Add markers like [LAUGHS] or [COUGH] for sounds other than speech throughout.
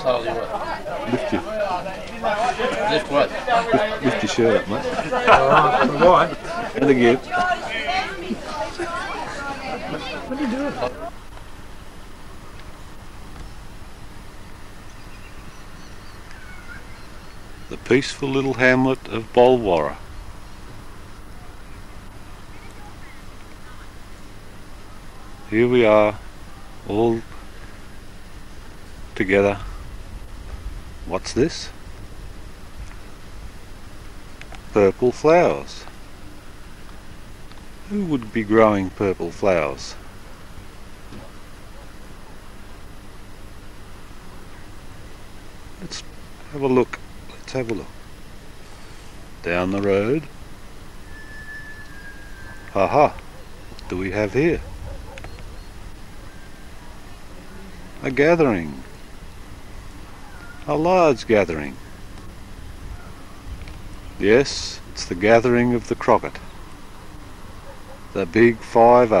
Tell you what. Lift your, Lift what? lift, lift your shirt up, mate. Why? And again. The peaceful little hamlet of Bolwarra. Here we are, all together. What's this? Purple flowers. Who would be growing purple flowers? Let's have a look. Let's have a look. Down the road. Haha. What do we have here? A gathering. A large gathering. Yes, it's the gathering of the Crockett. The big five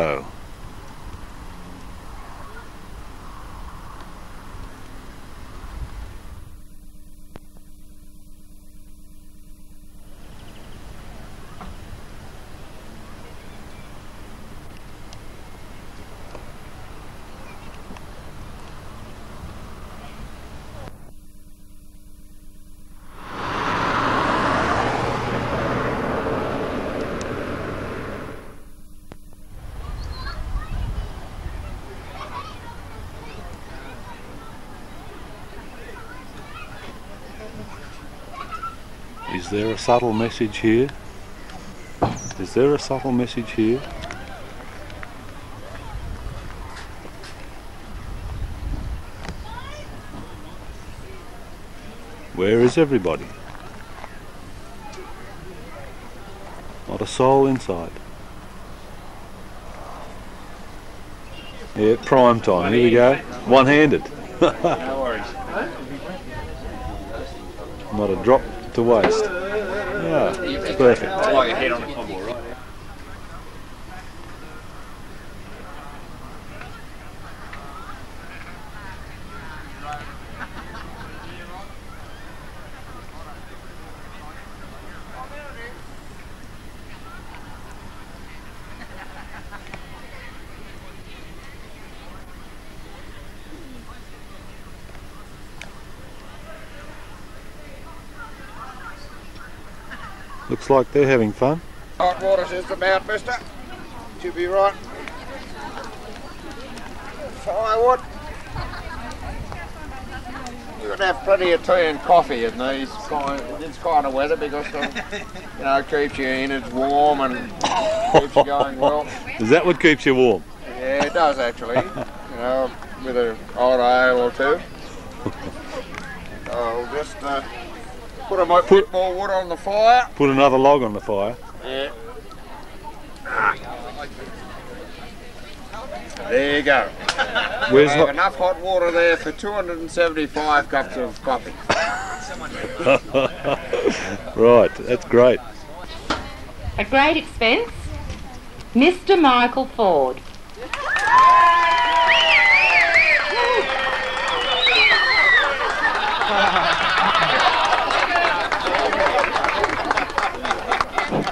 subtle message here? Is there a subtle message here? Where is everybody? Not a soul inside. Yeah, prime time. Here we go. One handed. [LAUGHS] No worries. Not a drop to waste. Perfect. Oh, your head on the Looks like they're having fun. Hot water system out, mister. Should be right. Firewood. You're gonna have plenty of tea and coffee in these kind, this kind of weather because of, you know, it keeps you in, it's warm and keeps you going well. [LAUGHS] Is that what keeps you warm? Yeah, it does actually. You know, with a odd ale or two. [LAUGHS] I'll just uh, put a mo- bit more water on the fire. Put another log on the fire. Yeah. There you go. Where's I have the, enough hot water there for 275 cups of coffee. [LAUGHS] right? That's great. A great expense, Mr. Michael Ford.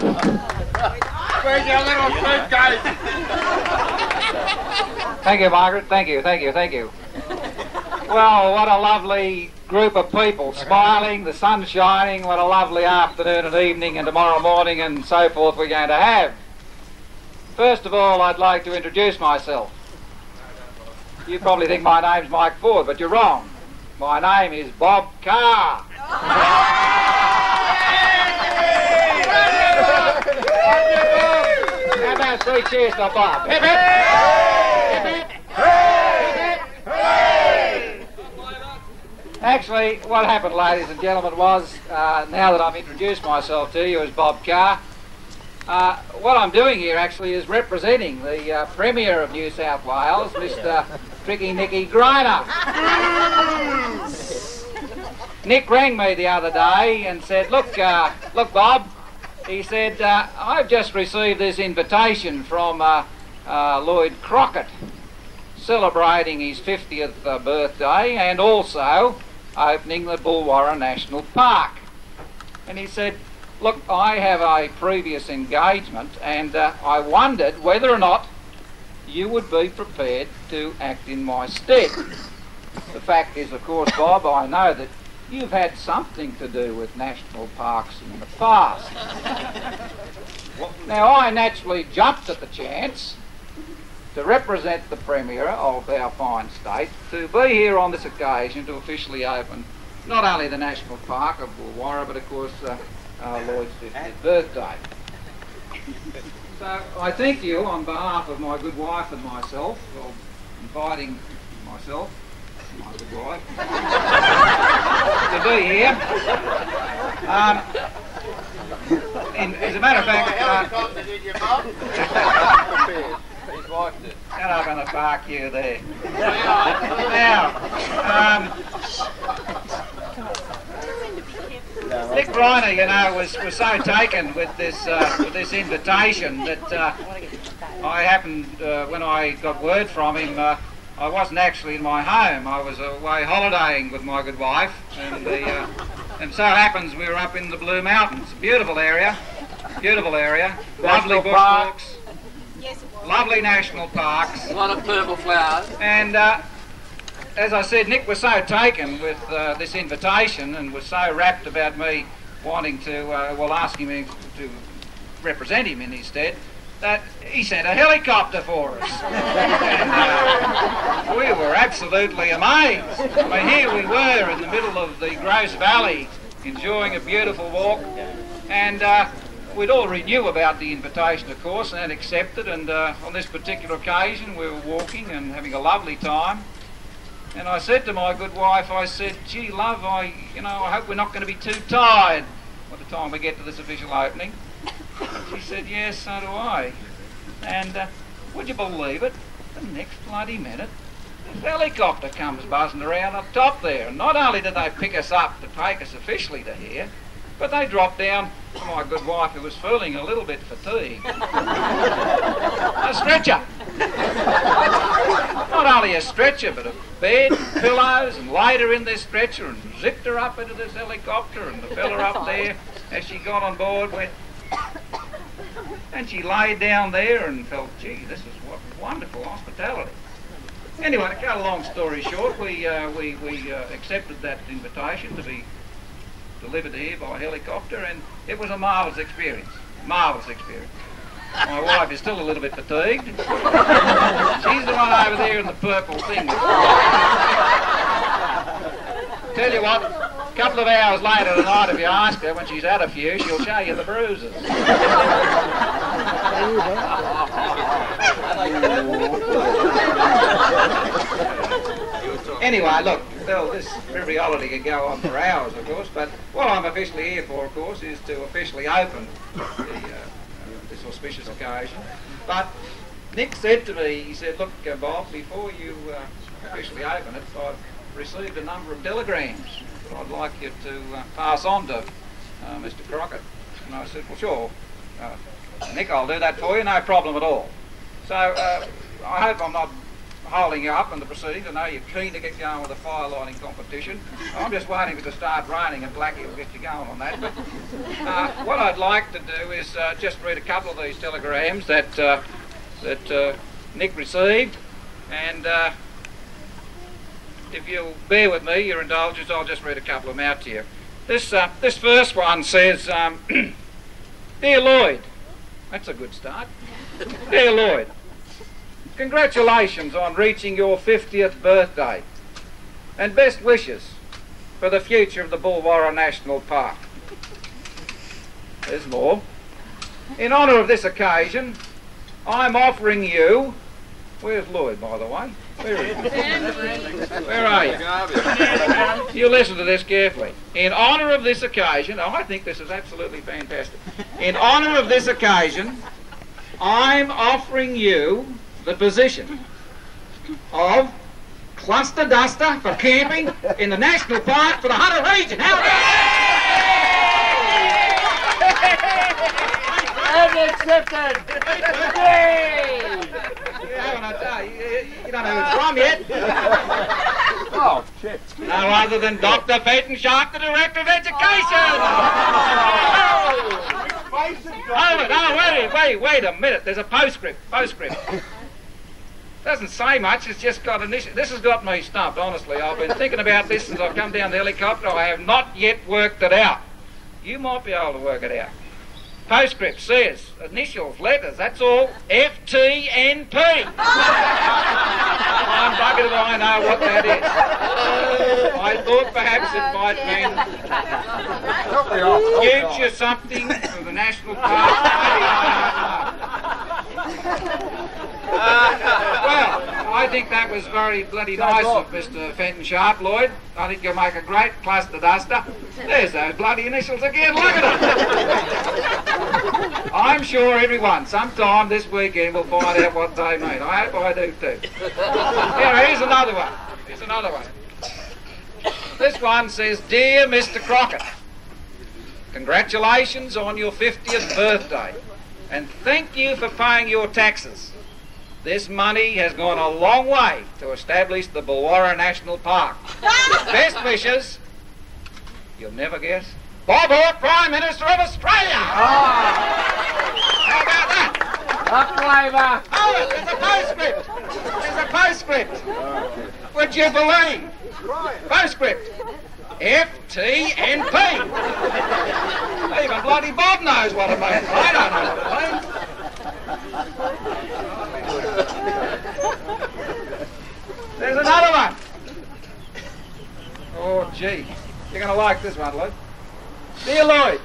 Where's your little suitcase? Thank you, Margaret. Thank you, thank you, thank you. Well, what a lovely group of people, smiling, the sun shining, what a lovely afternoon and evening and tomorrow morning and so forth we're going to have. First of all, I'd like to introduce myself. You probably think my name's Mike Ford, but you're wrong. My name is Bob Carr. [LAUGHS] Actually, what happened, ladies and gentlemen, was uh, now that I've introduced myself to you as Bob Carr, uh, what I'm doing here actually is representing the uh, Premier of New South Wales, Mr. Tricky Nicky Greiner. Nick rang me the other day and said, "Look, uh, look, Bob," he said, uh, "I've just received this invitation from uh, uh, Lloyd Crockett, celebrating his 50th uh, birthday, and also opening the Bolwarra National Park. And he said, Look, I have a previous engagement and uh, I wondered whether or not you would be prepared to act in my stead. The fact is, of course, Bob, I know that you've had something to do with national parks in the past. now, I naturally jumped at the chance to represent the Premier of our fine state to be here on this occasion to officially open not only the National Park of Bolwarra, but of course uh, uh, Lloyd's 50th birthday. So I thank you on behalf of my good wife and myself for inviting myself, wife, [LAUGHS] to be here. Um, and as a matter of fact, uh, Helicopter, did you, Bob? His wife did. Shut up and park you there. now, um, Nick Greiner, you know, was, was so taken with this uh, with this invitation that uh, I happened uh, when I got word from him. I wasn't actually in my home. I was away holidaying with my good wife, and the uh, [LAUGHS] and so happens we were up in the Blue Mountains. Beautiful area, beautiful area, lovely National park. bushwalks, lovely national parks. A lot of purple flowers. And uh, as I said, Nick was so taken with uh, this invitation and was so rapt about me wanting to, uh, well, asking me to represent him in his stead, that he sent a helicopter for us. and, [LAUGHS] uh, we were absolutely amazed. I mean, here we were in the middle of the Grose Valley enjoying a beautiful walk, and uh, we'd already knew about the invitation, of course, and had accepted. And uh, on this particular occasion, we were walking and having a lovely time. And I said to my good wife, I said, gee, love, I, you know, I hope we're not going to be too tired by the time we get to this official opening. She said, yes, so do I. And uh, would you believe it? The next bloody minute, this helicopter comes buzzing around up top there. And not only did they pick us up to take us officially to here, but they dropped down to my good wife, who was feeling a little bit fatigued. [LAUGHS] a stretcher. Not only a stretcher, but a bed, pillows, and laid her in this stretcher and zipped her up into this helicopter. And the fella up there, as she got on board, went. And she laid down there and felt, gee, this is what wonderful hospitality. Anyway, to cut a long story short, we, uh, we, we uh, accepted that invitation to be delivered here by helicopter, and it was a marvellous experience. Marvellous experience. My wife is still a little bit fatigued. She's the one over there in the purple thing. Tell you what, couple of hours later tonight, if you ask her when she's had a few, she'll show you the bruises. Anyway, look, well, this frivolity could go on for hours, of course, but what I'm officially here for, of course, is to officially open the, uh, this auspicious occasion. But Nick said to me, he said, look, uh, Bob, before you uh, officially open it, I've received a number of telegrams I'd like you to uh, pass on to uh, Mr. Crockett. And I said, well, sure. Uh, Nick, I'll do that for you, no problem at all. So uh, I hope I'm not holding you up in the proceedings. I know you're keen to get going with the fire lighting competition. I'm just waiting for it to start raining and Blackie will get you going on that. But uh, what I'd like to do is uh, just read a couple of these telegrams that uh, that uh, Nick received, and if you'll bear with me, your indulgence, I'll just read a couple of them out to you. This uh, this first one says, um, [CLEARS THROAT] "Dear Lloyd," that's a good start. [LAUGHS] Dear Lloyd. Congratulations on reaching your 50th birthday and best wishes for the future of the Bolwarra National Park. There's more. In honour of this occasion, I'm offering you. Where's Lloyd, by the way? Where are you? You listen to this carefully. In honour of this occasion, oh, I think this is absolutely fantastic. In honour of this occasion, I'm offering you the position of cluster duster for camping in the national park for the Hunter region. How And accepted! Yay! You haven't, I you, you, you don't know who it's from yet. Oh, shit. Now, other than Dr. Fenton Sharp, the Director of Education! Oh. oh, no, wait, wait, wait a minute. There's a postscript. Postscript. Doesn't say much. It's just got initial. This has got me stumped. Honestly, I've been thinking about this since I've come down the helicopter. I have not yet worked it out. You might be able to work it out. Postscript says initials, letters. That's all. F T N P. [LAUGHS] I'm buggered I know what that is. [LAUGHS] I thought perhaps it might mean future something for the national park. [LAUGHS] well, I think that was very bloody nice of Mr. Fenton Sharp, Lloyd. I think you'll make a great cluster duster. There's those bloody initials again. Look at them. [LAUGHS] I'm sure everyone, sometime this weekend, will find out what they mean. I hope I do too. Here, here's another one. Here's another one. This one says, Dear Mr. Crockett, congratulations on your 50th birthday, and thank you for paying your taxes. This money has gone a long way to establish the Bolwarra National Park. [LAUGHS] Best wishes, you'll never guess, Bob Hawke, Prime Minister of Australia! Oh. How about that? A flavour. Oh, there's a postscript! There's a postscript! Would you believe? Postscript. F T N P. Even bloody Bob knows what it means. I know what it means. There's another one. Oh, gee. You're going to like this one, Lloyd. Dear Lloyd,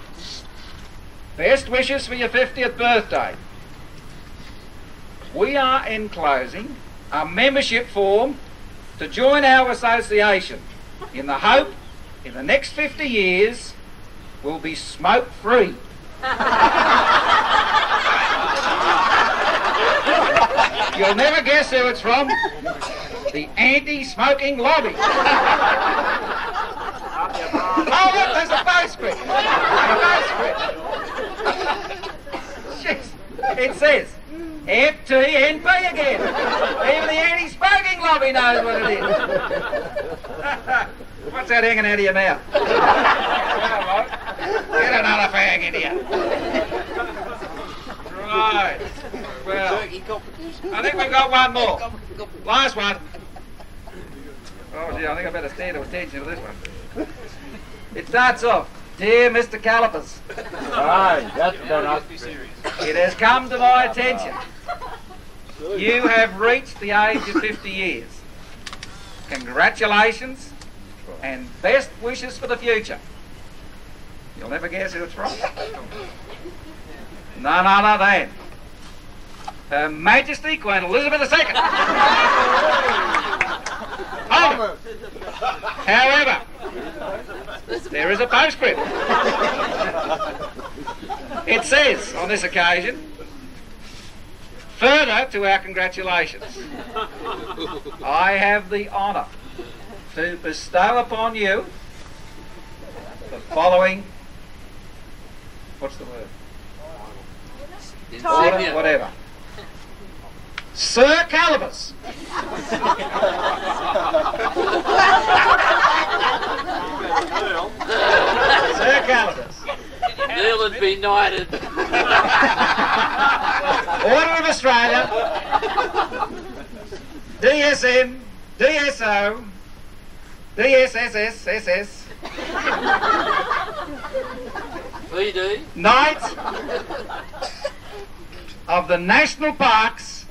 best wishes for your 50th birthday. We are enclosing a membership form to join our association in the hope in the next 50 years we'll be smoke free. [LAUGHS] You'll never guess who it's from. The anti-smoking lobby. Look, there's a postscript. A. It says FTNP again. Even the anti-smoking lobby knows what it is. [LAUGHS] What's that hanging out of your mouth? [LAUGHS] Get another fag in here. Right. Well, I think we've got one more. Last one. Oh, gee, I think I better stand to attention to this one. It starts off, Dear Mr. Calipers, Aye, that's better. it has come to my attention. You have reached the age of 50 years. Congratulations and best wishes for the future. You'll never guess who it's from. None other than Her Majesty Queen Elizabeth II. However, however, there is a postscript. It says on this occasion, further to our congratulations, I have the honour to bestow upon you the following, what's the word? Order, whatever. Sir Calibus. [LAUGHS] Sir Calibus. Neil would be knighted. Order of Australia. DSM, DSO, DSSSSS, VD. Knight of the National Parks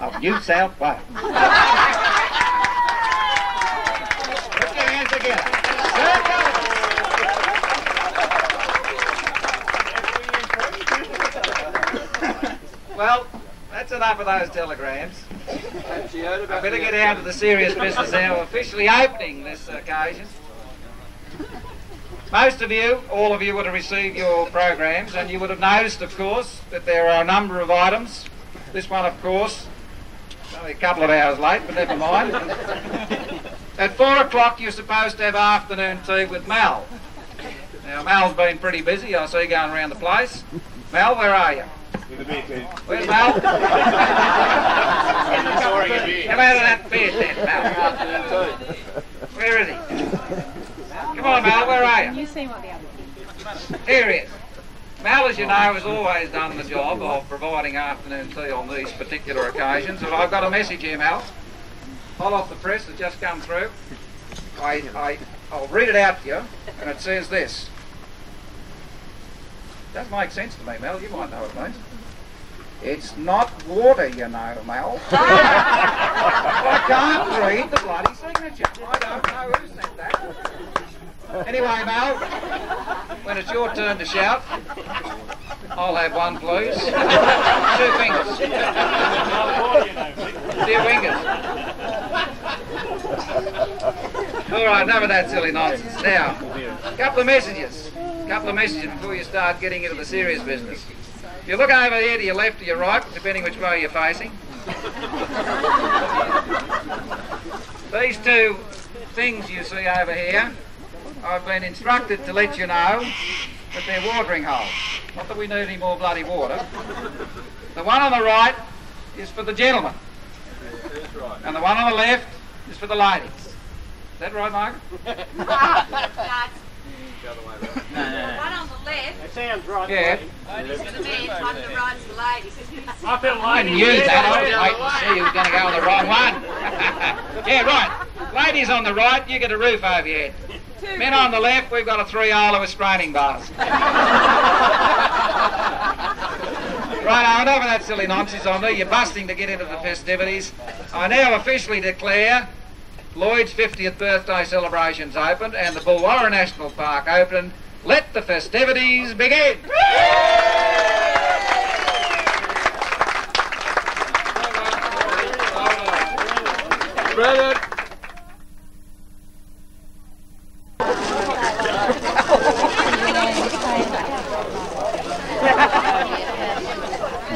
of New South Wales. Hands. Well, that's enough of those telegrams. I better get down to the serious business now of officially opening this occasion. Most of you, all of you would have received your programs and you would have noticed, of course, that there are a number of items. This one, of course, only a couple of hours late, but never mind. At four o'clock you're supposed to have afternoon tea with Mel. Now, Mel's been pretty busy, I see you going around the place. Mel, where are you? With a beer tin. Where's Mal? [LAUGHS] Come out of that bed then, Mal. Where is he? Come on, Mal, where are you? You see what the other Here he is. Mal, as you know, has always done the job of providing afternoon tea on these particular occasions. But I've got a message here, Mal. Hot off the press has just come through. I, I, I'll read it out to you, and it says this. Does make sense to me, Mel. You might know what it means. It's not water, you know, Mel. [LAUGHS] I can't read the bloody signature. I don't know who sent that. Anyway, Mel, when it's your turn to shout, I'll have one, please. [LAUGHS] Two fingers. Two fingers. All right, enough of that silly nonsense. Now, a couple of messages. A couple of messages before you start getting into the serious business. If you look over here to your left or your right, depending which way you're facing, these two things you see over here, I've been instructed to let you know that they're watering holes. Not that we need any more bloody water. The one on the right is for the gentlemen. And the one on the left is for the ladies. Is that right, Margaret? The other way. No, no. One on the left That sounds right. Yeah. is for the men, one on the right is the ladies. I feel I like didn't use that. I was waiting to see who's going to go on the wrong one. [LAUGHS] yeah, right. Ladies on the right, you get a roof over your head. Men on the left, we've got a three-hour with straining bars. [LAUGHS] [LAUGHS] right, now, enough of that silly nonsense on there. You're busting to get into the festivities. I now officially declare Lloyd's 50th birthday celebrations opened and the Bolwarra National Park open. Let the festivities begin. Brilliant. [LAUGHS]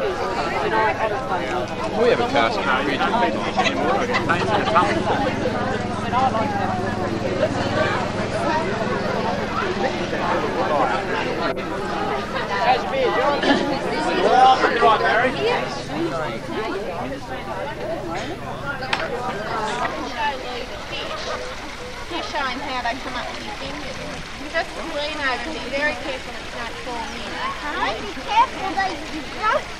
We have a cast. It contains a pump. You show him how they come up with your fingers. You just lean over and very careful it's not falling in, okay? Be careful, they don't,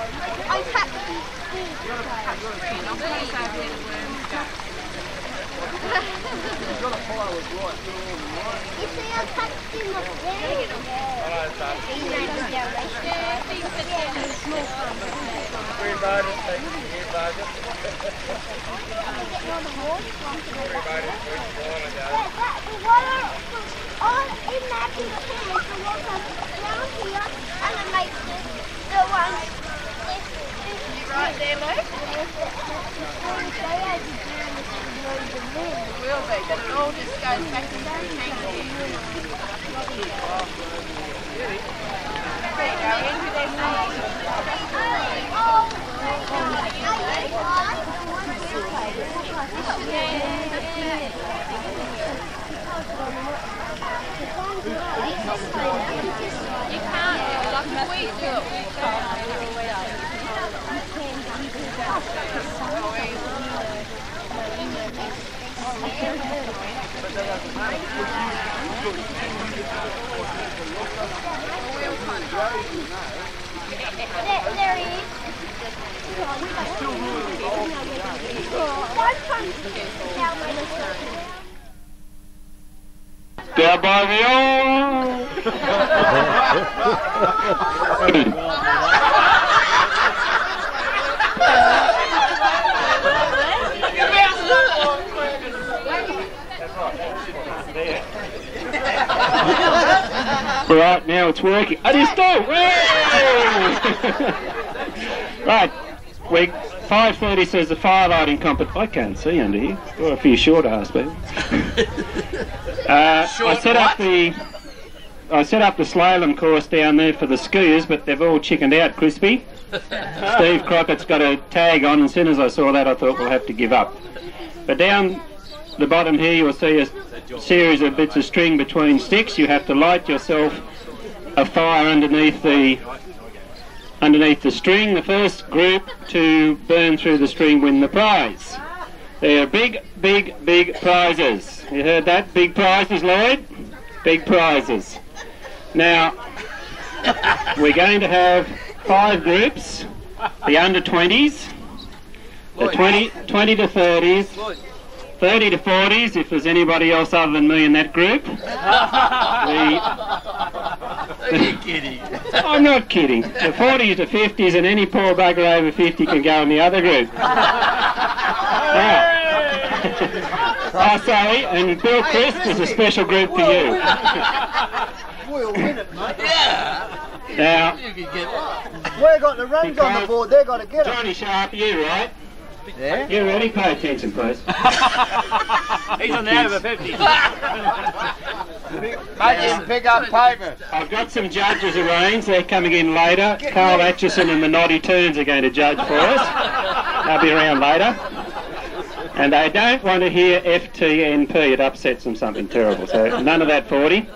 I tapped the screen. Screen, I'll place over where the worms go. You see, I touched him up there. He made a direction. Getting on the wall, it's one to the left. Yeah, that, the water on in the water down here, and it makes the, the one You It will be, but it all just goes back into you go, Andrew, there's some. You can't, like we do it, we can't. [LAUGHS] There, there he is. One from down by the sun. Down by the old. Right, now it's working. It is [LAUGHS] still! right, we 5.30 says the firelighting competition. I can't see under here. Got a few short ass people. [LAUGHS] Uh, I set up the I set up the slalom course down there for the skiers, but they've all chickened out, Crispy. [LAUGHS] Steve Crockett's got a tag on, and as soon as I saw that, I thought we'll have to give up. But down the bottom here, you'll see a series of bits of string between sticks. You have to light yourself a fire underneath the underneath the string. The first group to burn through the string win the prize. They're big, big, big prizes. You heard that? Big prizes, Lloyd? Big prizes. Now, we're going to have five groups. The under 20s, the 20, 20 to 30s, 30 to 40s, if there's anybody else other than me in that group. [LAUGHS] The, Are you kidding? I'm not kidding. The 40s to 50s and any poor bugger over 50 can go in the other group. [LAUGHS] Now, [LAUGHS] oh, sorry, and Bill Crisp is a special group for you. We'll win it, mate. Yeah. Now, You can get one. We've got the runs on the board, they've got to get it. Johnny Sharp, you right? Yeah? You ready? Pay attention, please. [LAUGHS] He's on the over 50. [LAUGHS] Make him pick up paper. I've got some judges arranged. They're coming in later. Carl Atchison and the Noddy Turns are going to judge for us. They'll be around later. And they don't want to hear FTNP. It upsets them something terrible. So none of that 40.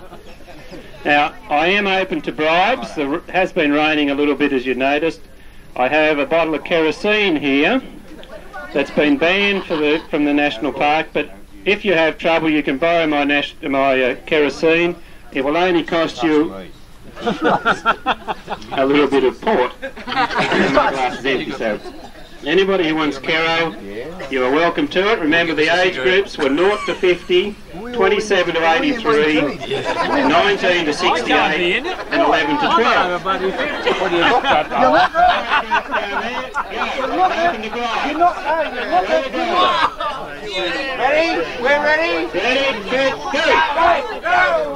Now, I am open to bribes. It has been raining a little bit, as you noticed. I have a bottle of kerosene here that's been banned for the, from the national park, but if you have trouble, you can borrow my, nas- my uh, kerosene. It will only cost you [LAUGHS] a little bit of port. [LAUGHS] And my glass is empty, so anybody who wants Kero, you are welcome to it. Remember the age groups were 0 to 50, 27 to 83, 19 to 68, and 11 to 12. What do you look at? Open the glass. You're not, no, you're not that good. Ready? We're ready? Ready, set, go! Go,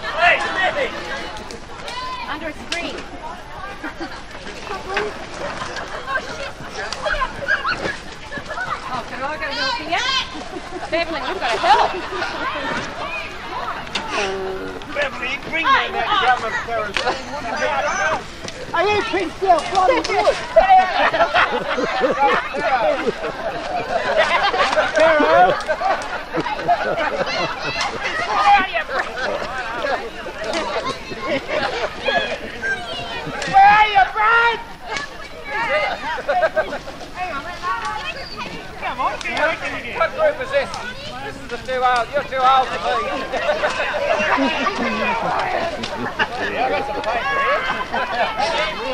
Beverly, you've got to help. Beverly, bring me that drum of kerosene. Are you pinched out bloody good? Where are you, Brad? What group is this? This is the too old. You're too old [LAUGHS] [LAUGHS] [LAUGHS]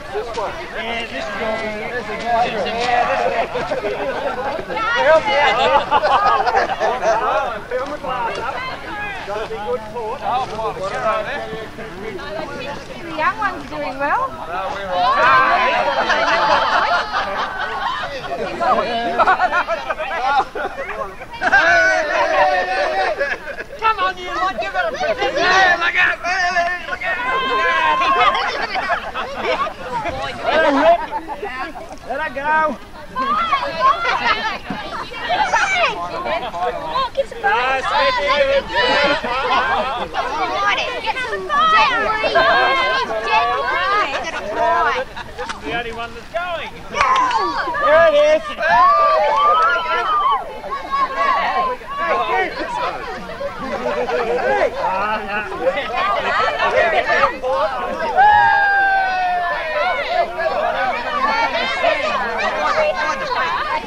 for me. The young one's doing well. Come on, you lot, you've got to put this Hey, look out! a go. Oh, get some Ah, The only one that's going. There it is. [LAUGHS] I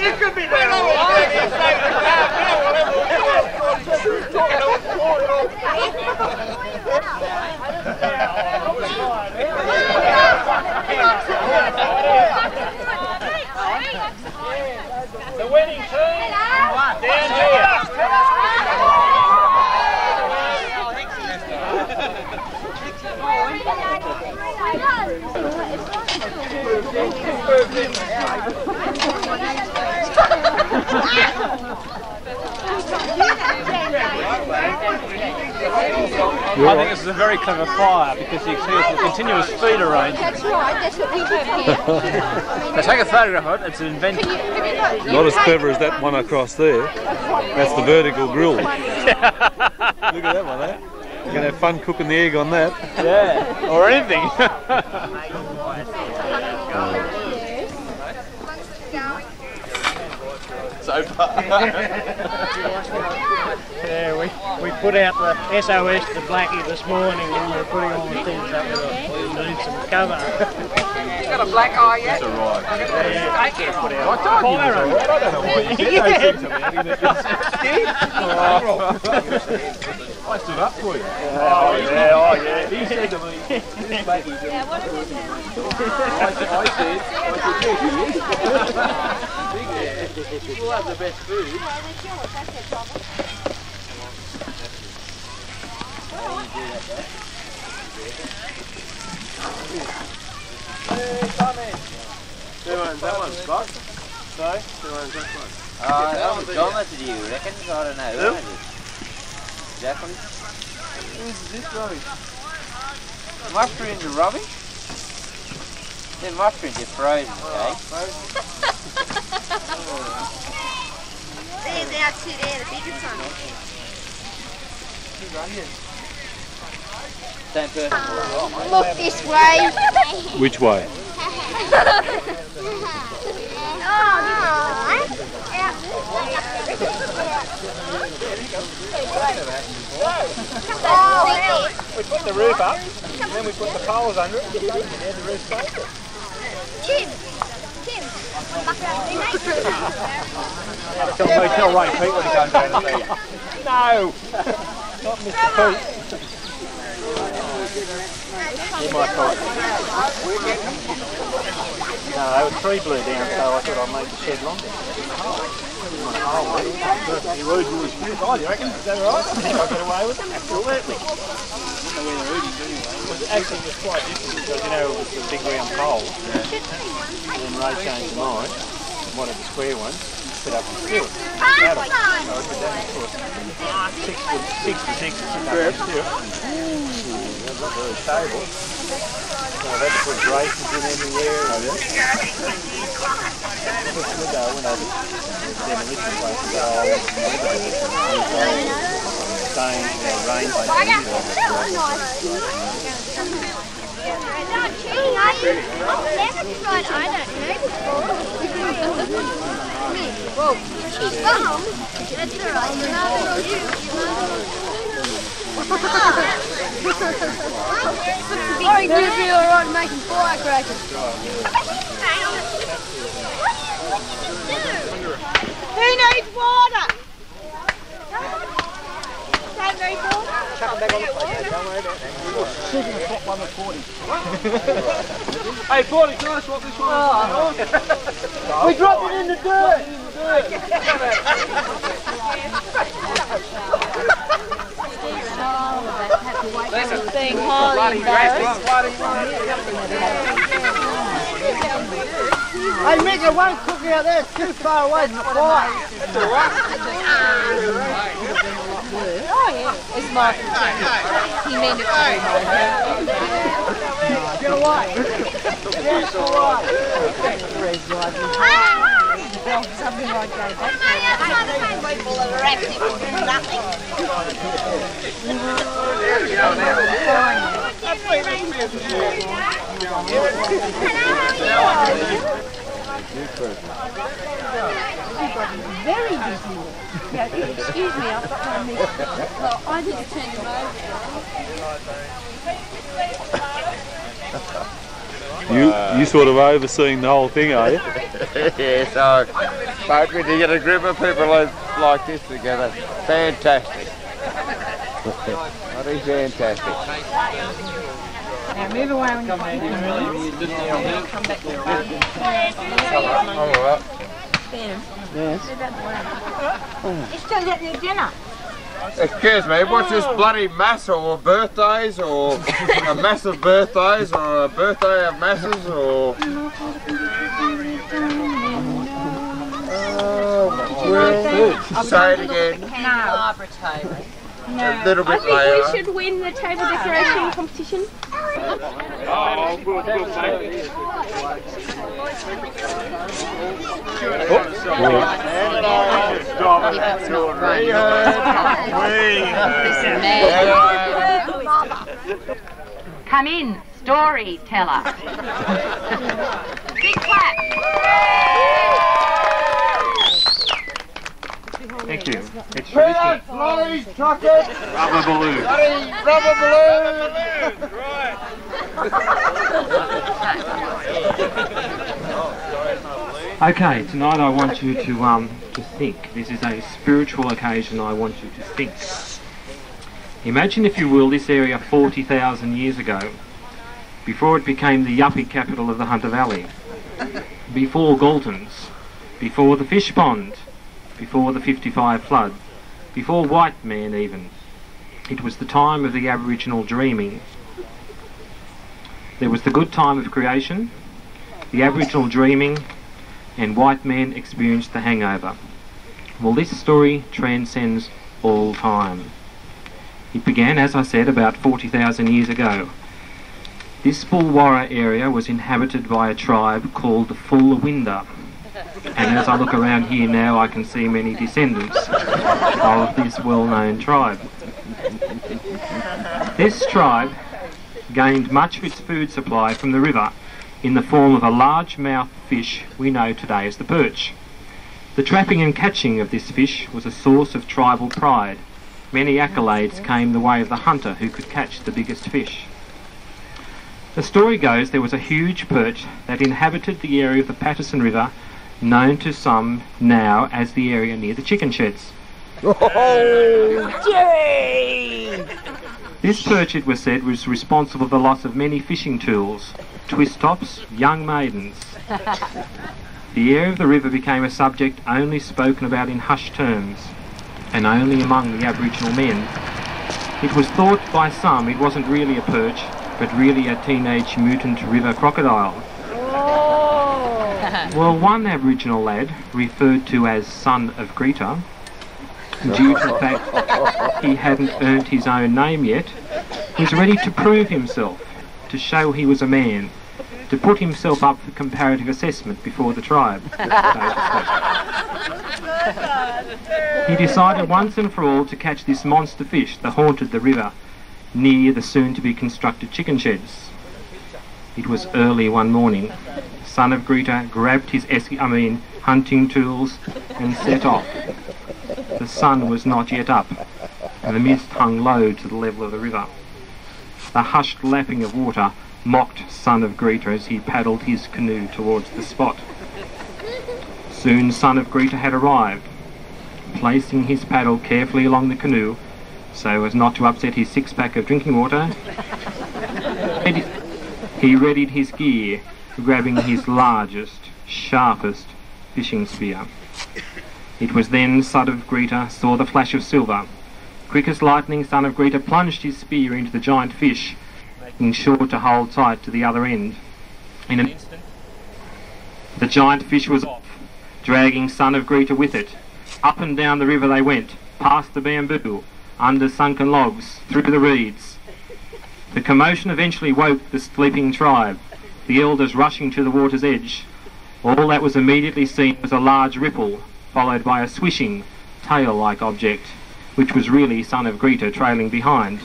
you could be down The winning team down here. I think this is a very clever fire because you can see it's a continuous feed arrangement. That's right, that's what we have here. [LAUGHS] They take a photograph of it, it's an invention. Not as clever as that one across there. That's the vertical grill. [LAUGHS] Look at that one, eh? You're going to have fun cooking the egg on that. Yeah, or anything. [LAUGHS] So far. Yeah, we, we put out the SOS to Blackie this morning when we were putting all the things up with it. We need some cover. You got a black eye yet? That's alright. Take it. Put out I told you fire this, I don't know why you said those things to me. [LAUGHS] [LAUGHS] I stood up for you. Oh, yeah, oh, yeah. He said to me, this Maggie's Yeah, what is it? I said, I said, I said, yes, he is. We'll have the best food. Two ones, that one, Scott. Sorry, two ones, that one. Uh, that was Donna to you, reckon? I don't know. Who? Who? Jacqueline? Who's this rubbish? Mushrooms oh, [LAUGHS] are rubbish? They're mushrooms, they're frozen, okay? There's our two there, the biggest one. Same person. Look this way. Which way? [LAUGHS] Oh, We put the roof up, and then we put the poles under it, and the roof's open. Tim, Tim, Tell, Ray Pete when he comes down and see you. No! [LAUGHS] Not Mr. Pete. He might call it. No, they were tree blew down, so I thought I'd make the shed longer. You would, you shoot. Oh, you reckon? Is that right? I think I got away with it. Absolutely. It was actually was quite different because, you know, it was the big round pole. And then Ray changed and wanted the square one, put up and still. Out of it. So I did that and put six foot, six to six to sit up and. That's not very stable. So I've had to put braces in everywhere. And good though when I was demolition places. Oh, stone, you know, rain Not cheating, are you? I've never tried, I don't know before. Whoa, she's gone. That's alright, you know you. I think you'd be alright making firecrackers. Who needs water? Hey, Paulie, can I swap this one? Ah. We dropped it in the dirt. Being highly embarrassed. Hey, Mick, there won't cook out there. It's too far away from the fire. Oh yeah, it's Michael. He made it to be Michael. Get away. Get Well, something like that. Very busy. Yeah, excuse me, I've got my meat. Well, I need to turn you over. You you sort of overseeing the whole thing, are you? [LAUGHS] yeah, so but when you get a group of people like, like this together, fantastic. [LAUGHS] Bloody fantastic. Now move away when you come back to All right. Ben, Yes. you're still getting your dinner. Excuse me, what's this bloody mass or birthdays or a mass of birthdays or a birthday of masses or... Well, say it again. No. A little bit I think later. we should win the table decoration competition. Oh, good, good, mate. Come in, storyteller. [LAUGHS] Big clap. Thank you. It's Peanuts, lollies, chocolate, rubber balloon. bloody rubber balloon. [LAUGHS] Okay, tonight I want you to um to think. This is a spiritual occasion. I want you to think. Imagine, if you will, this area 40,000 years ago, before it became the yuppie capital of the Hunter Valley, before Galton's, before the fish pond, before the 55 flood, before white man even. It was the time of the Aboriginal dreaming. There was the good time of creation, the Aboriginal dreaming, and white men experienced the hangover. Well, this story transcends all time. It began, as I said, about 40,000 years ago. This Bolwarra area was inhabited by a tribe called the Fullawinda. And as I look around here now, I can see many descendants of this well-known tribe. This tribe gained much of its food supply from the river in the form of a large-mouthed fish we know today as the perch. The trapping and catching of this fish was a source of tribal pride. Many accolades came the way of the hunter who could catch the biggest fish. The story goes there was a huge perch that inhabited the area of the Paterson River, known to some now as the area near the chicken sheds. Oh, this perch, it was said, was responsible for the loss of many fishing tools, twist tops, young maidens. The area of the river became a subject only spoken about in hushed terms, and only among the Aboriginal men. It was thought by some it wasn't really a perch, but really a teenage mutant river crocodile. Oh. [LAUGHS] Well, one Aboriginal lad, referred to as son of Greta, due to the fact he hadn't earned his own name yet, was ready to prove himself, to show he was a man, to put himself up for comparative assessment before the tribe. so to speak. he decided once and for all to catch this monster fish that haunted the river near the soon-to-be constructed chicken sheds. It was early one morning. Son of Greta grabbed his I mean, hunting tools and set off. The sun was not yet up, and the mist hung low to the level of the river. The hushed lapping of water mocked Son of Greta as he paddled his canoe towards the spot. Soon Son of Greta had arrived. Placing his paddle carefully along the canoe, so as not to upset his six pack of drinking water, [LAUGHS] he readied his gear, grabbing his [LAUGHS] largest, sharpest fishing spear. It was then Son of Greta saw the flash of silver. Quick as lightning, Son of Greta plunged his spear into the giant fish, making sure to hold tight to the other end. In an instant, the giant fish was off, dragging Son of Greta with it. Up and down the river they went, past the bamboo, under sunken logs, through the reeds. The commotion eventually woke the sleeping tribe, the elders rushing to the water's edge. All that was immediately seen was a large ripple, followed by a swishing, tail-like object, which was really Son of Greta trailing behind.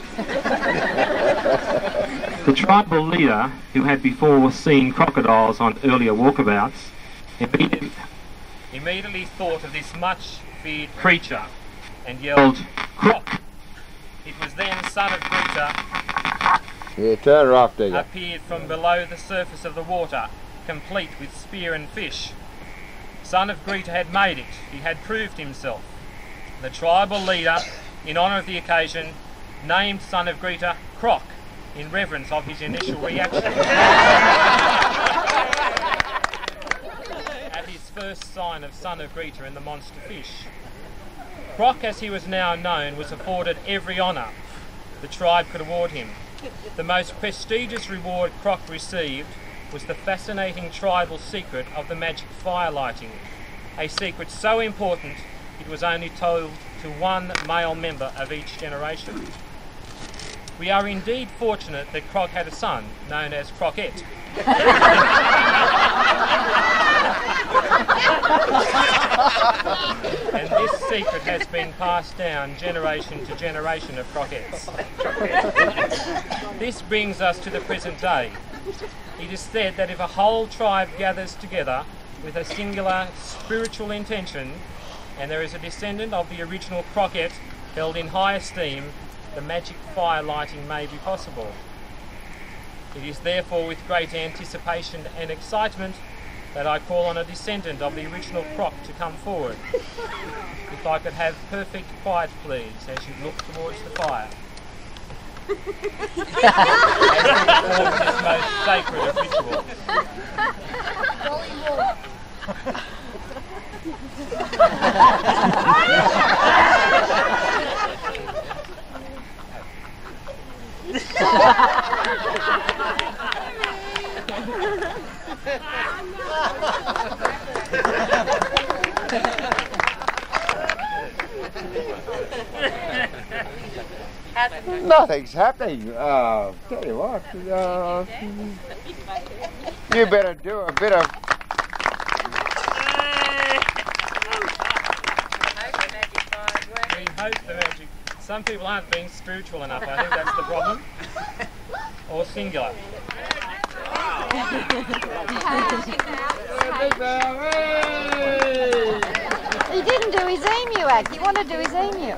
the tribal leader, who had before seen crocodiles on earlier walkabouts, immediately, immediately thought of this much-feared creature and yelled, Croc! It was then Son of Greta Yeah, turn digger. appeared from below the surface of the water, complete with spear and fish. Son of Greta had made it, he had proved himself. The tribal leader, in honour of the occasion, named Son of Greta Croc, in reverence of his initial reaction. At his first sign of Son of Greta in the monster fish. Croc, as he was now known, was afforded every honour the tribe could award him. The most prestigious reward Croc received was the fascinating tribal secret of the magic fire lighting, a secret so important it was only told to one male member of each generation. We are indeed fortunate that Croc had a son known as Crockett. [LAUGHS] and this secret has been passed down generation to generation of Crocketts. this brings us to the present day. It is said that if a whole tribe gathers together with a singular spiritual intention, and there is a descendant of the original Crockett held in high esteem, the magic fire lighting may be possible. It is therefore with great anticipation and excitement that I call on a descendant of the original croc to come forward. If I could have perfect quiet, please, as you look towards the fire. as perform this most sacred of rituals. Nothing's happening. Uh, tell you what, uh, you better do a bit of. We hope the magic. Some people aren't being spiritual enough. I think that's the problem. Or singular. He didn't do his emu act. He wanted to do his emu.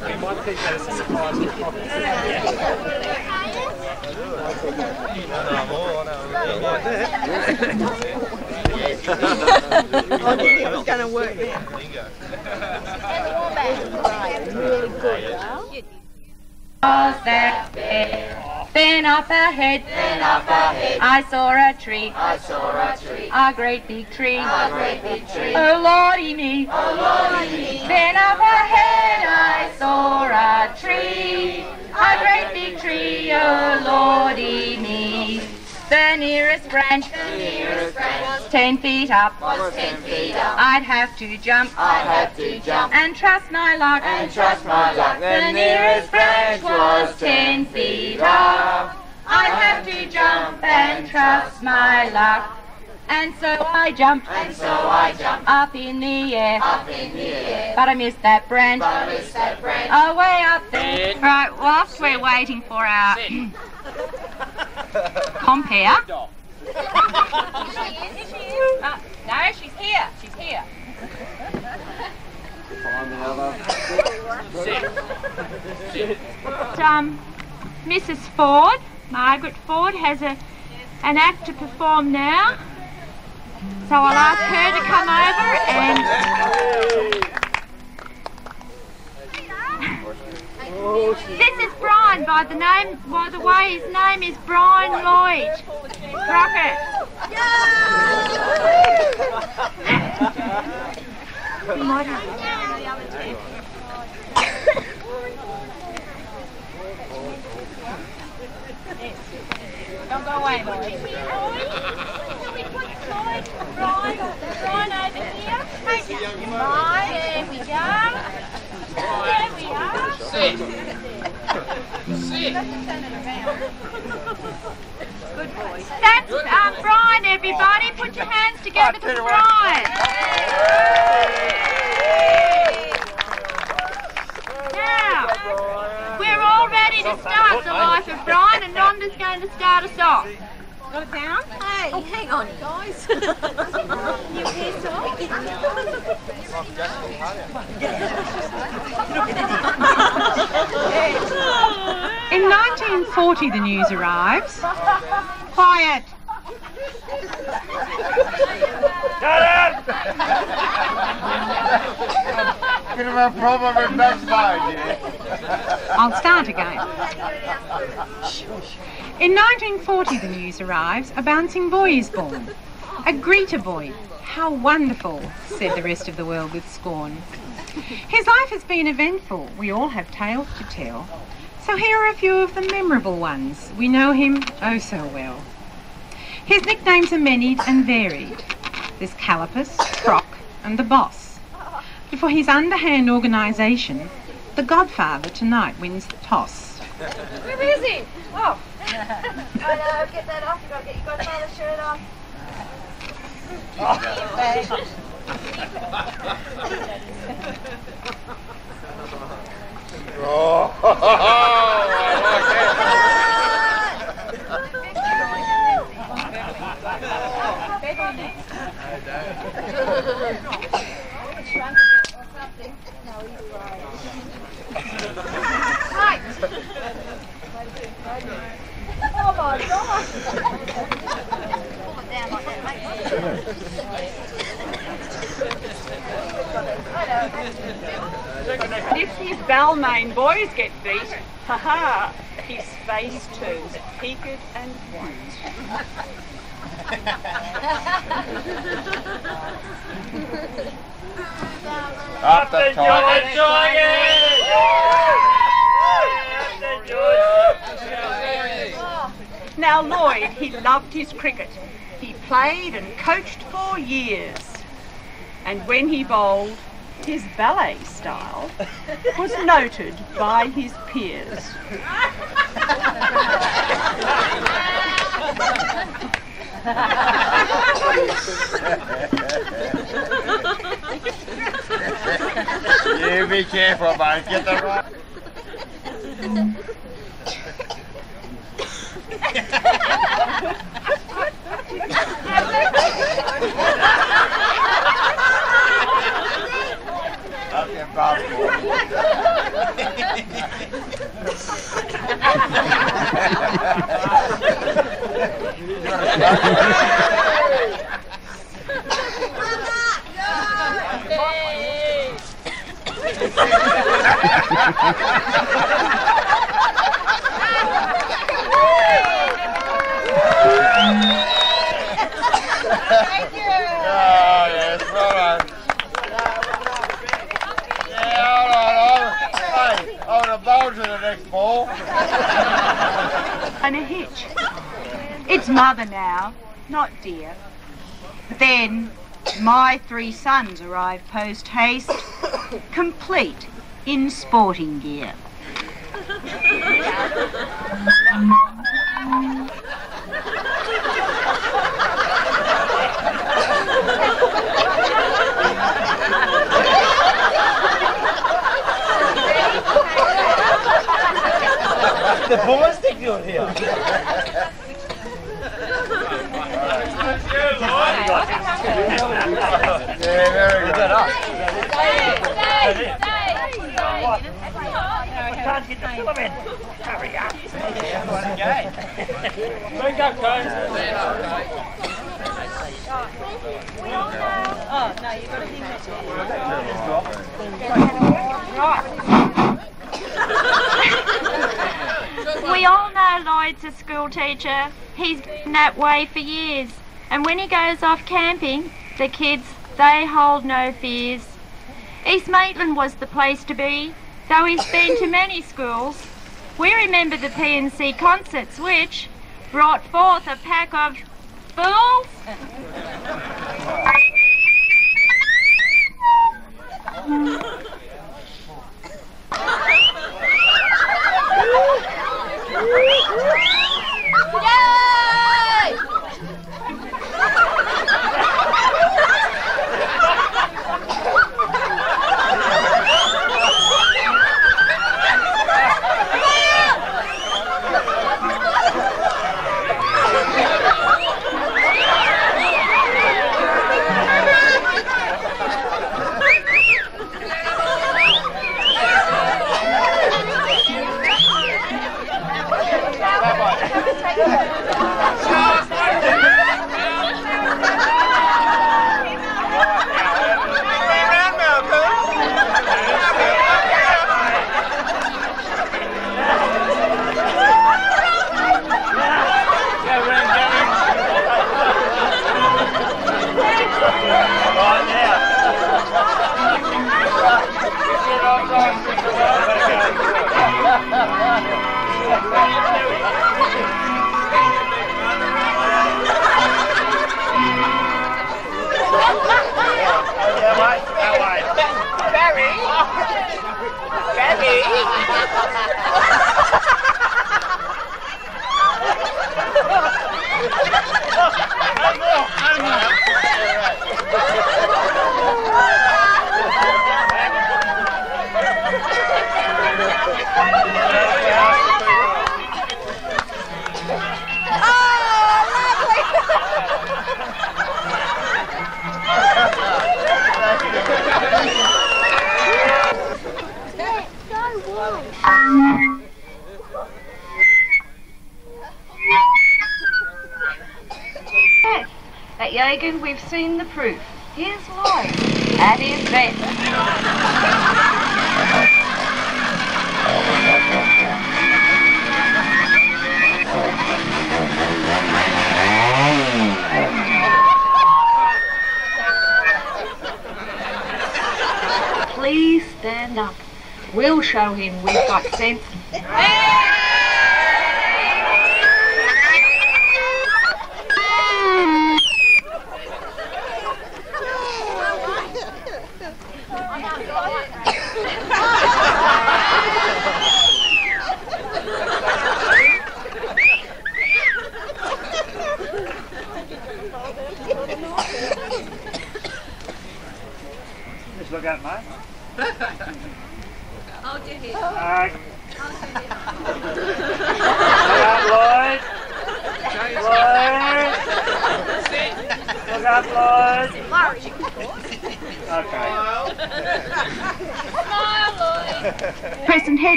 We might keep that as [LAUGHS] a surprise for I knew it was going to work. Was that? Then up ahead, then up ahead, I saw a tree, I saw a tree, a great big tree, a great big tree. Oh lordy me, oh lordy me. Then up ahead, I saw a tree, a great big tree. Oh lordy me. The nearest branch, the nearest branch was ten feet up, was ten feet up. I'd have to jump, I'd have to jump, and trust my luck, and trust my luck. The nearest branch was ten feet up. I'd have to jump and trust my luck. And so I jumped, and so I jumped up in the air, up in the air. But I missed that branch, but I missed that branch. Oh, way up there. Right, whilst we're waiting for our [CLEARS THROAT] compare. [LAUGHS] Uh, no, she's here. She's here. Um, Mrs. Ford, Margaret Ford, has a an act to perform now. So I'll ask her to come over and This is Brian by the name, by the way, his name is Brian Lloyd Crockett. Might Don't go away, Lloyd. Brian, Brian over here. There we go. There we are. Sit. Sit. Good boy. That's uh, Brian, everybody. Put your hands together for Brian. Now, we're all ready to start the life of Brian, and Rhonda's going to start us off. Got it down? Hey, oh, hang on, guys. [LAUGHS] you [LAUGHS] In 1940, the news arrives. Quiet. Bit of a problem with backslide, yeah. I'll start again. In 1940, the news arrives. A bouncing boy is born. A greeter boy. How wonderful, said the rest of the world with scorn. His life has been eventful. We all have tales to tell. So here are a few of the memorable ones. We know him oh so well. His nicknames are many and varied. There's Calipus, Croc, and the Boss. But for his underhand organisation, the Godfather tonight wins the toss. Where is he? Oh. I know, get that off. You've got to get your godfather shirt off. Oh my god! Pull it down if his Balmain boys get beat, haha, his face turns peaked and white. Up the. Now Lloyd, he loved his cricket. He played and coached for years. And when he bowled, his ballet style was noted by his peers. You be careful, mate. Get the right. Up your Thank you. Oh, yes, well done. Yeah, hold on, hold Hey, ball to the next ball. and a hitch. It's mother now, not dear. Then my three sons arrive post haste, complete in sporting gear. The think you're here. Yeah, very good. Hurry up. Bring up, guys. Oh, no, you've got to think Right. We all know Lloyd's a school teacher. He's been that way for years. And when he goes off camping, the kids, they hold no fears. East Maitland was the place to be, though he's been to many schools. We remember the P&C concerts, which brought forth a pack of fools. [LAUGHS] Yay!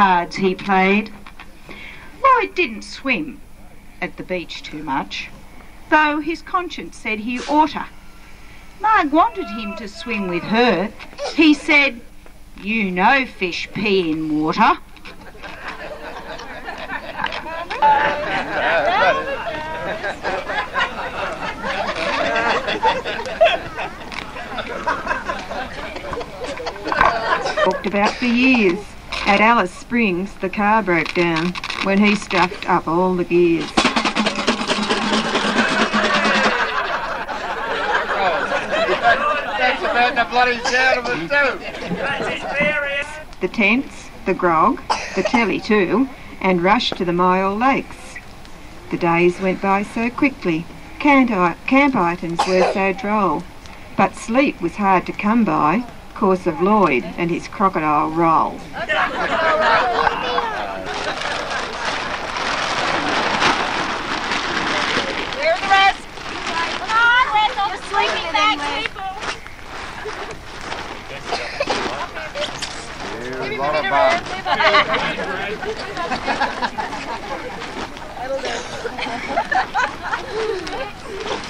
Cards he played. Lloyd didn't swim at the beach too much, though his conscience said he oughter. Marg wanted him to swim with her. He said, You know fish pee in water. Talked about for years. At Alice Springs, the car broke down when he stuffed up all the gears. The tents, the grog, the telly too, and rushed to the Myall Lakes. The days went by so quickly, camp, camp items were so droll, but sleep was hard to come by, cause of Lloyd and his crocodile roll.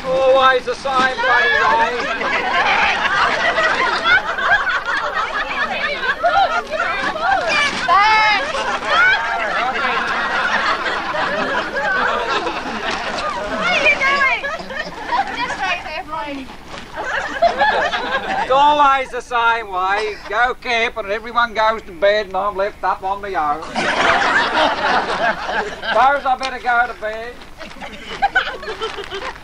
Always the same bloody way. It's always the same way. Go keep, and everyone goes to bed and I'm left up on my own. Suppose I better go to bed. [LAUGHS]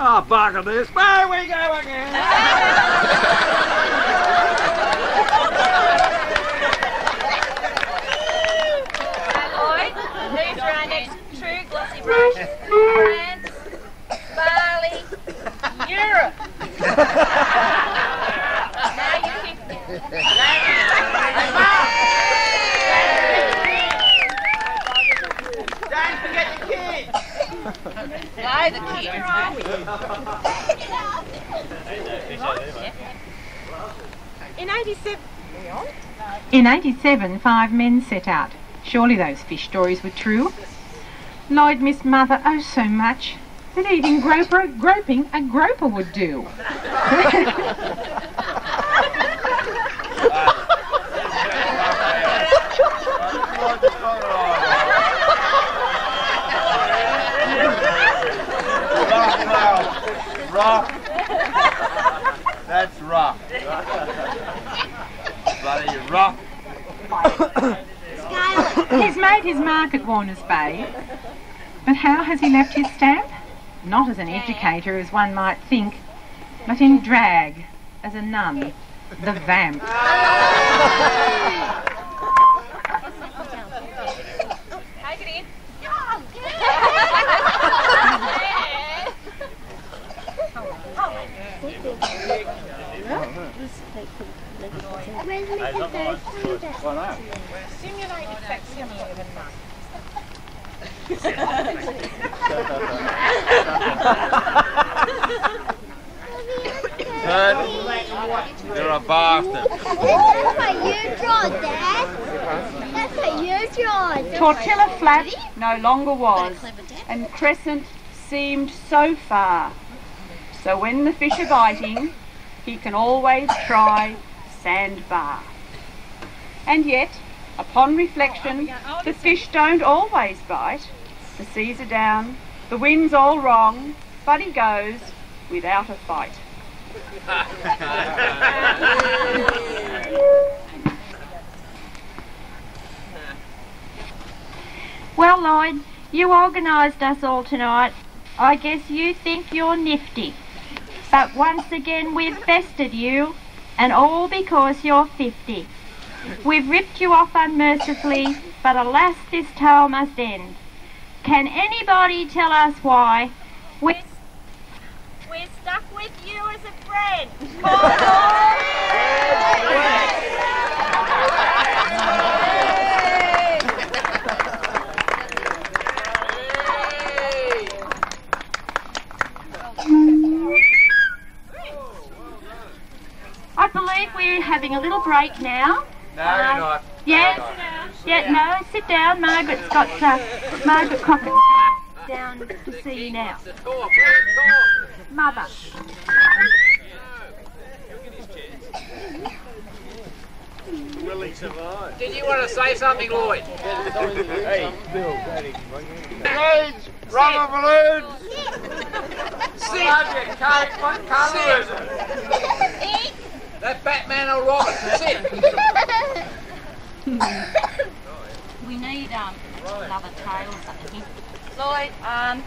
Ah, oh, bugger this. There we go our next true glossy. France, Bali, Europe. now you keep Don't forget the kids. No, the kids. [LAUGHS] In 87... In 87, five men set out. Surely those fish stories were true. Lloyd missed mother oh so much that eating groper, groping a groper would do. [LAUGHS] [LAUGHS] Rough now. Rough. That's rough. Bloody rough. He's made his mark at Warner's Bay, but how has he left his stamp? Not as an educator, as one might think, but in drag, as a nun, the vamp. [LAUGHS] Simulated you're a bastard. That's what you draw, Dad. That's what you draw. Tortilla Flat no longer was, and Crescent seemed so far. So when the fish are biting, he can always try Sandbar. And yet, upon reflection, oh, oh, the fish don't always bite. The seas are down, the wind's all wrong, but he goes without a fight. Well, Lloyd, you organised us all tonight. I guess you think you're nifty. But once again we've bested you, and all because you're 50. We've ripped you off unmercifully, but alas this tale must end. Can anybody tell us why? We're, We're stuck with you as a friend. I believe we're having a little break now. No, you're not. Yes. Yeah, no, sit down. Margaret's got uh, Margaret Crockett down to see you now. Mother. Did you want to say something, Lloyd? hey, Bill, Daddy. Grenades, rubber balloons. Sit. Magic cake, what colour is it? That Batman or Robin. Sit. [LAUGHS] We need um, another tail or something. Lloyd, um,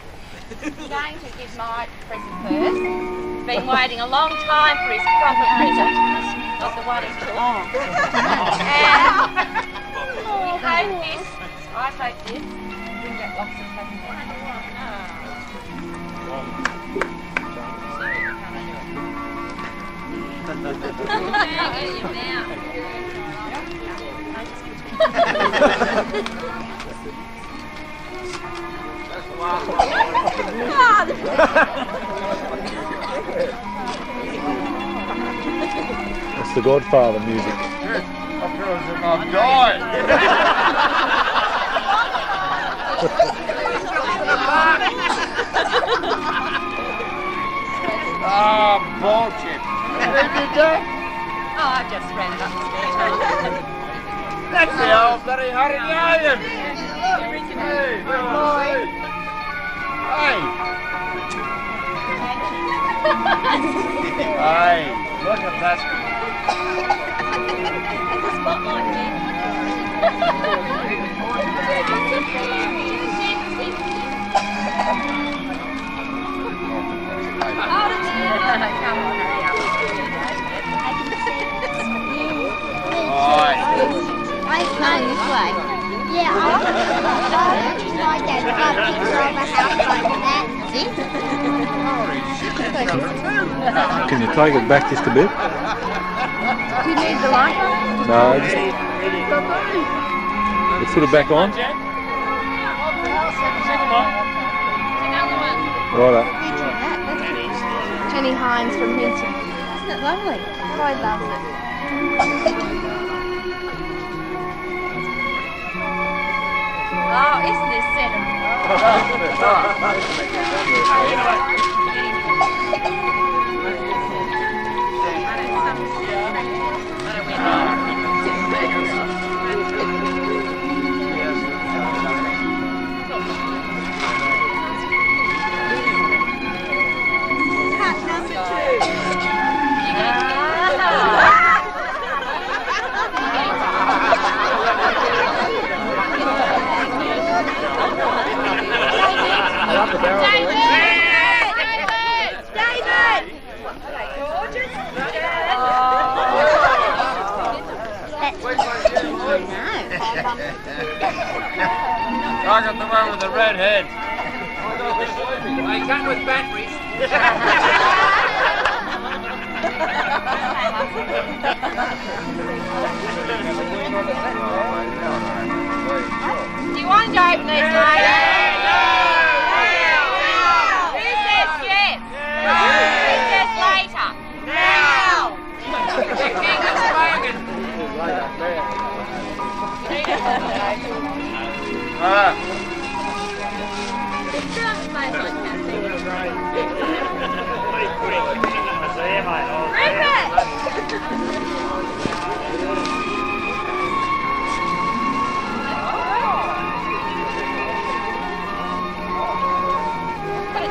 I'm going to give my present first. Been waiting a long time for his proper present, not the one he took. and [LAUGHS] we hope this, I hope this, will get lots of fun. That's the Godfather music. I'm dying. Ah, bullshit. That? Oh, I just ran upstairs. That's the old bloody Harinarian. Hey, well, Hey. Hey, look at that. I came this way. Yeah, I my dad got picture of a house like that. See? Can you take it back just a bit? Do you need the light? No, just let's put it back on. Righto. Jenny Hines from Hinton. Isn't it lovely? Roy loves it. Oh, isn't this Cut I got the one with the red head. I got with Do you want to open these later? Who says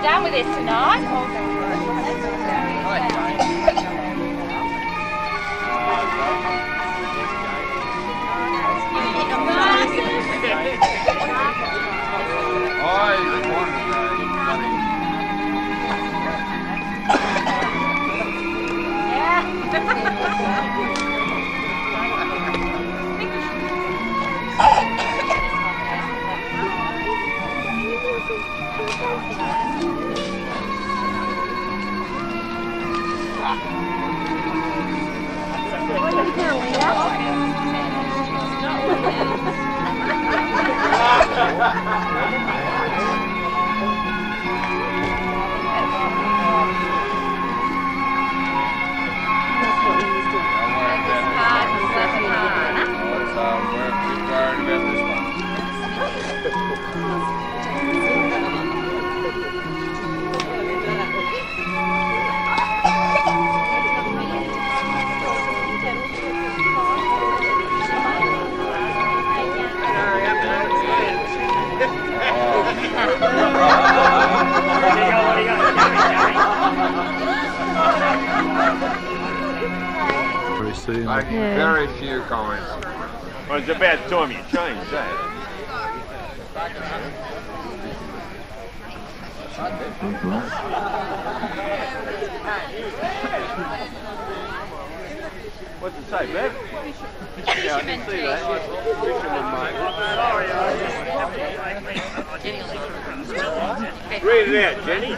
done with this tonight. Very soon. Very few comments. Well, it's about time you changed eh? that. What's it say, Bev? Yeah, I didn't see that. Fisherman, mate. Read it out, Jenny.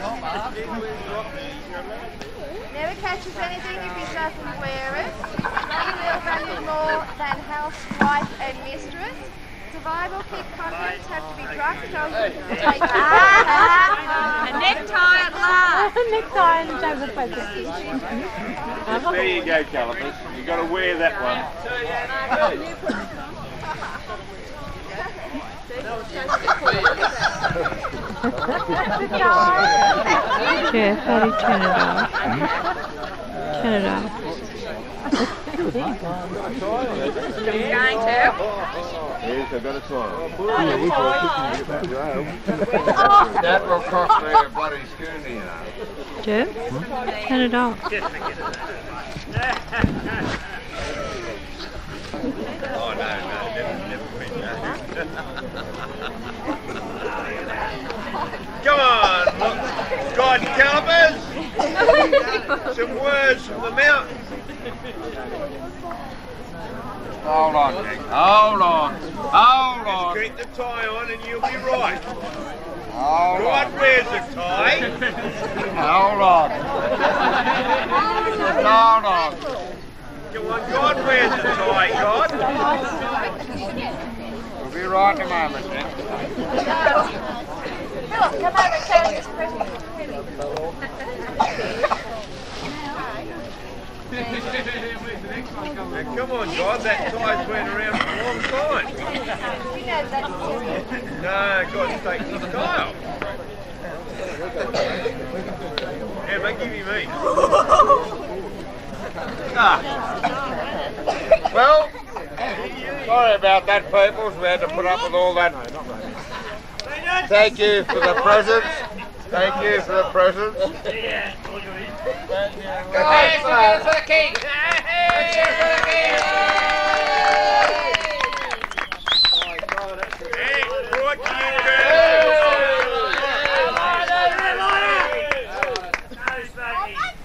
Never catches anything if he doesn't wear it. Nothing will value more than house, wife and mistress. Survival kit contents have to be drug chosen to A necktie at last. a necktie and table focus. There you go, Calipers. You've got to wear that one. [LAUGHS] Yeah, Fatty Canada. [LAUGHS] [LAUGHS] Canada. Going to? That will cost me a bloody? Turn it off. Oh, no, no, never, never been. Come on, look. God! Some words from the mountain. Hold on, Nick. Hold on. Hold on. Just keep the tie on and you'll be right. Hold God on. wears a tie. Hold on. Hold on. Come on, God wears a tie, God. We'll be right in a moment, Nick. Philip, come over and carry this present. Come on, God, that tie's been around for a long time. No, God's his tie off. Yeah, mate, give me me. Ah. Well, sorry about that, people. We had to put up with all that. Thank you for the presents. Thank you for the presents. Hands together for the king. Together for the king.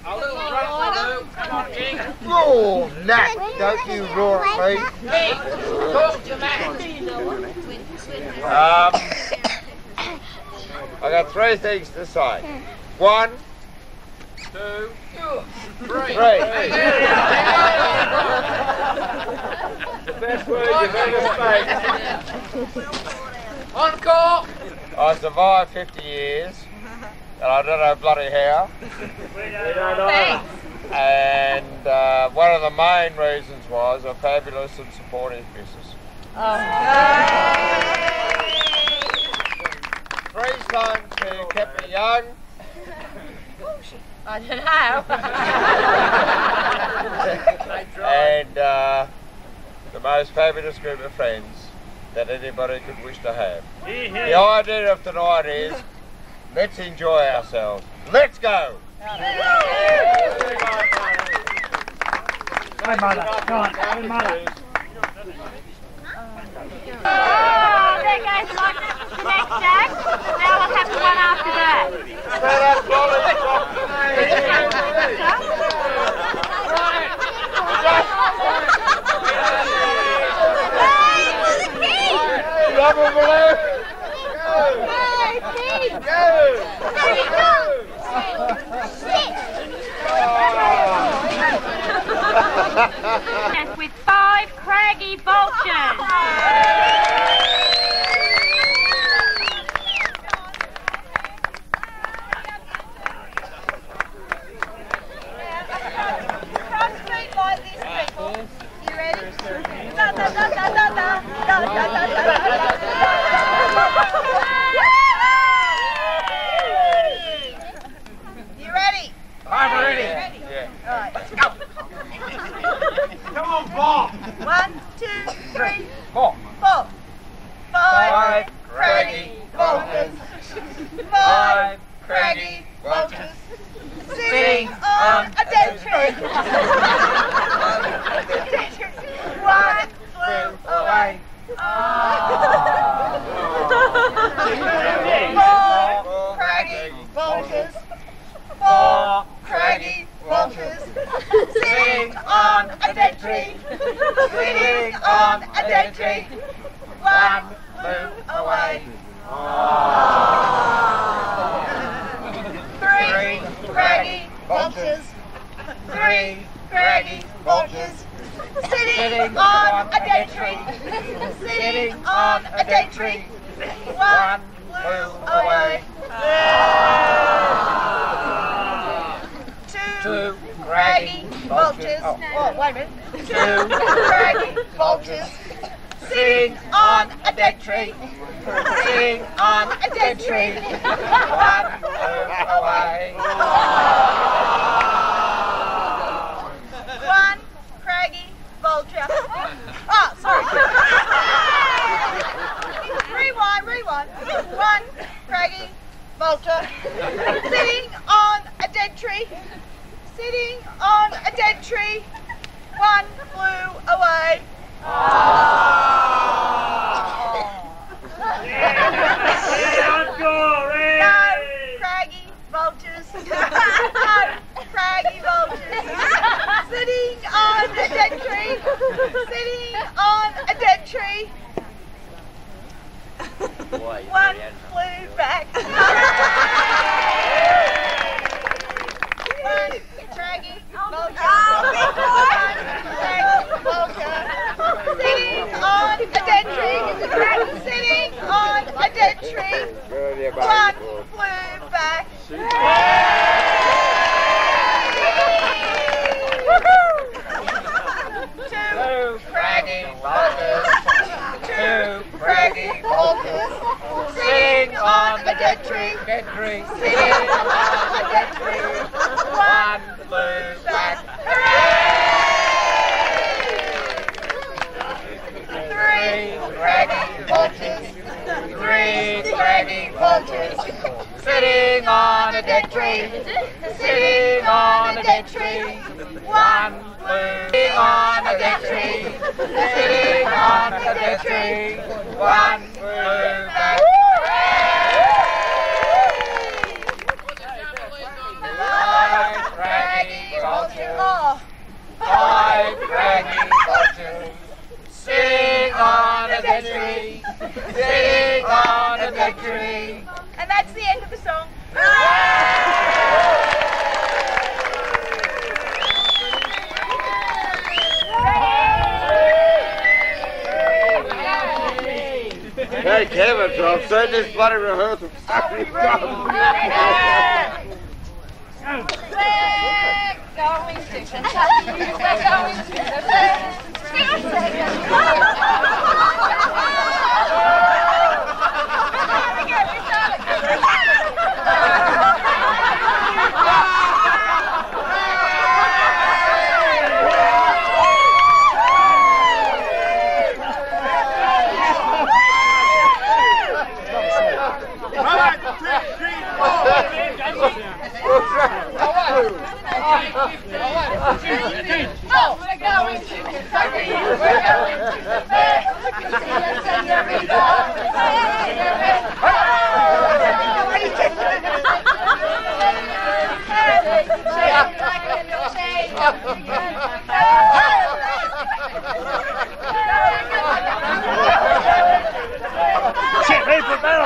A little roll, Come on, king. Oh, Nat, don't you roar at me. King, talk to Matt. Um, I got three things to say. One, Two, three. three. the best word you've ever spoken. Encore. I survived 50 years, and I don't know bloody how. Thanks. And uh, one of the main reasons was a fabulous and supportive missus. Three sons who kept me young. I don't know. and uh, the most fabulous group of friends that anybody could wish to have. The idea of tonight is let's enjoy ourselves. Let's go! Hey, mother. Come on. Hey, mother. Oh, there goes my next jack. Now we'll have the one after that. Rubber balloon! Go! Yes, with five craggy vultures. You ready? Da, da, da, da, da. Da, da, da, da, da, da. You ready? I'm ready. Ready? Yeah. All right, let's go. Bob! One, two, three, Four. four. Five Five craggy vultures. Five craggy vultures. Sitting on a dead tree. One flew away. Four craggy. Four craggy vultures. Sitting on a dead tree. Sitting on a dead tree. One flew away. Three craggy vultures. Three craggy vultures. Sitting on a dead tree. Sitting on a dead tree. One flew away. Two craggy vultures. Oh, oh. wait a minute. Two [LAUGHS] craggy vultures. Sitting on a dead tree. Sitting [LAUGHS] on a dead tree. One away. One craggy vulture. Oh, sorry. [LAUGHS] rewind, rewind. One craggy vulture sitting on a dead tree. Sitting on a dead tree. One flew away. No craggy vultures. [LAUGHS] no craggy vultures. Sitting on a dead tree. Sitting on a dead tree. One flew back. [LAUGHS] One craggy vulture. One craggy vulture. Sitting on a dead tree. Sitting on a dead tree. One flew back. Two craggy vultures. Two craggy vultures. Sitting on a dead tree. Dead tree. Sitting on a dead tree. One flew back. Three craggy vultures. Three craggy vultures. Sitting on a dead tree. Sitting on a dead tree. One flew on a dead tree. Sitting on a dead tree. One flew back. Vultures. Five craggy. Sitting on a dead tree. Sitting on a dead tree. And that's the end of the song. Hey, Kevin, so I'm saying this bloody rehearsal. [LAUGHS] We're to Kentucky. We're going to to Kentucky. We're going to the fair. See a senorita. Shit, hey, put that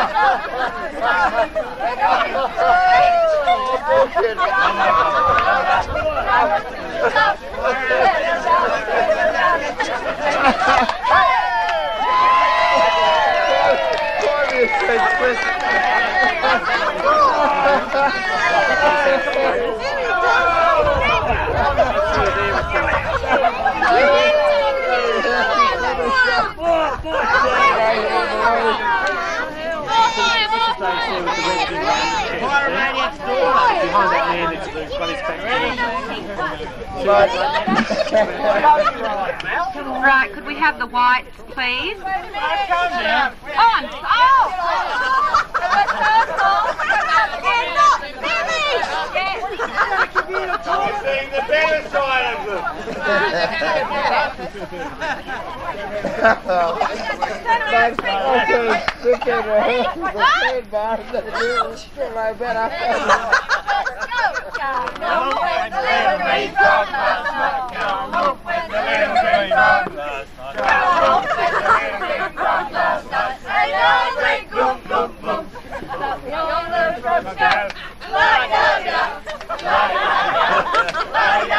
Yes. Behind that man, it's the Right, could we have the whites, please? On. Sing the better side of them. Everybody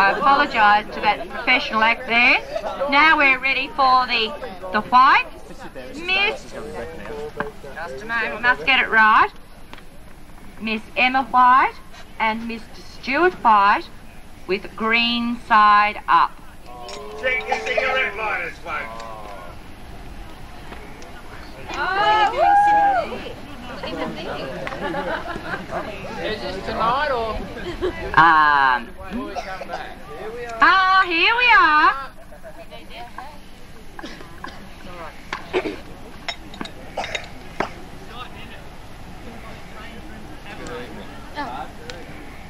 apologise to that professional act there. Now we're ready for the the white. Miss, just a moment, we must get it right. Miss Emma White and Mr. Stuart White with green side up. Check your cigarette lighters, folks. Is this tonight or Um, will we come back? ah, here we are.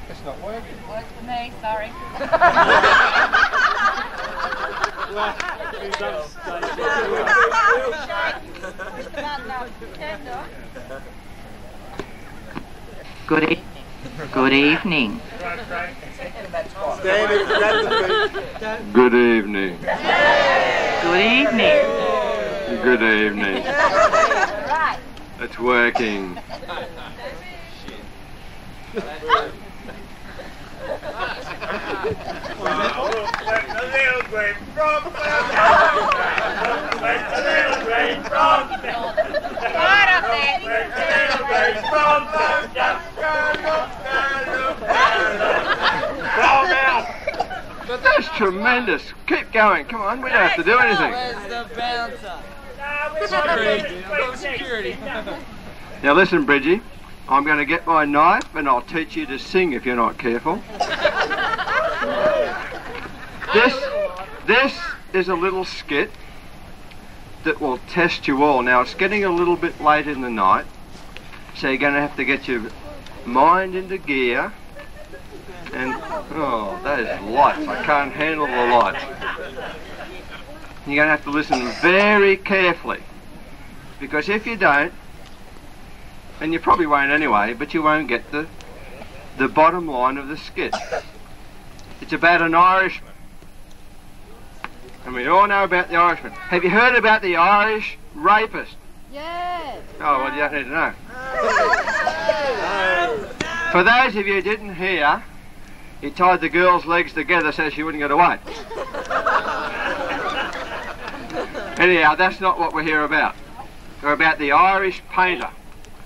It's not working. Works for me, sorry. Good e- Good evening. Good evening. Good evening. Good evening. [LAUGHS] That's working. [LAUGHS] Let the little green frog Let the little green frog Right up there. Let the little green frog just Frog out. That's tremendous. Keep going. Come on. We don't have to do anything. Where's the bouncer? Security. [LAUGHS] Now listen, Bridgie. I'm going to get my knife and I'll teach you to sing if you're not careful. This, this is a little skit that will test you all. Now it's getting a little bit late in the night, so you're going to have to get your mind into gear. And oh, that is lights! I can't handle the lights. You're going to have to listen very carefully, because if you don't, and you probably won't anyway, but you won't get the the bottom line of the skit. It's about an Irishman. And we all know about the Irishman. Have you heard about the Irish rapist? Yes. Oh, well, you don't need to know. For those of you who didn't hear, he tied the girl's legs together so she wouldn't get away. Anyhow, that's not what we're here about. We're about the Irish painter.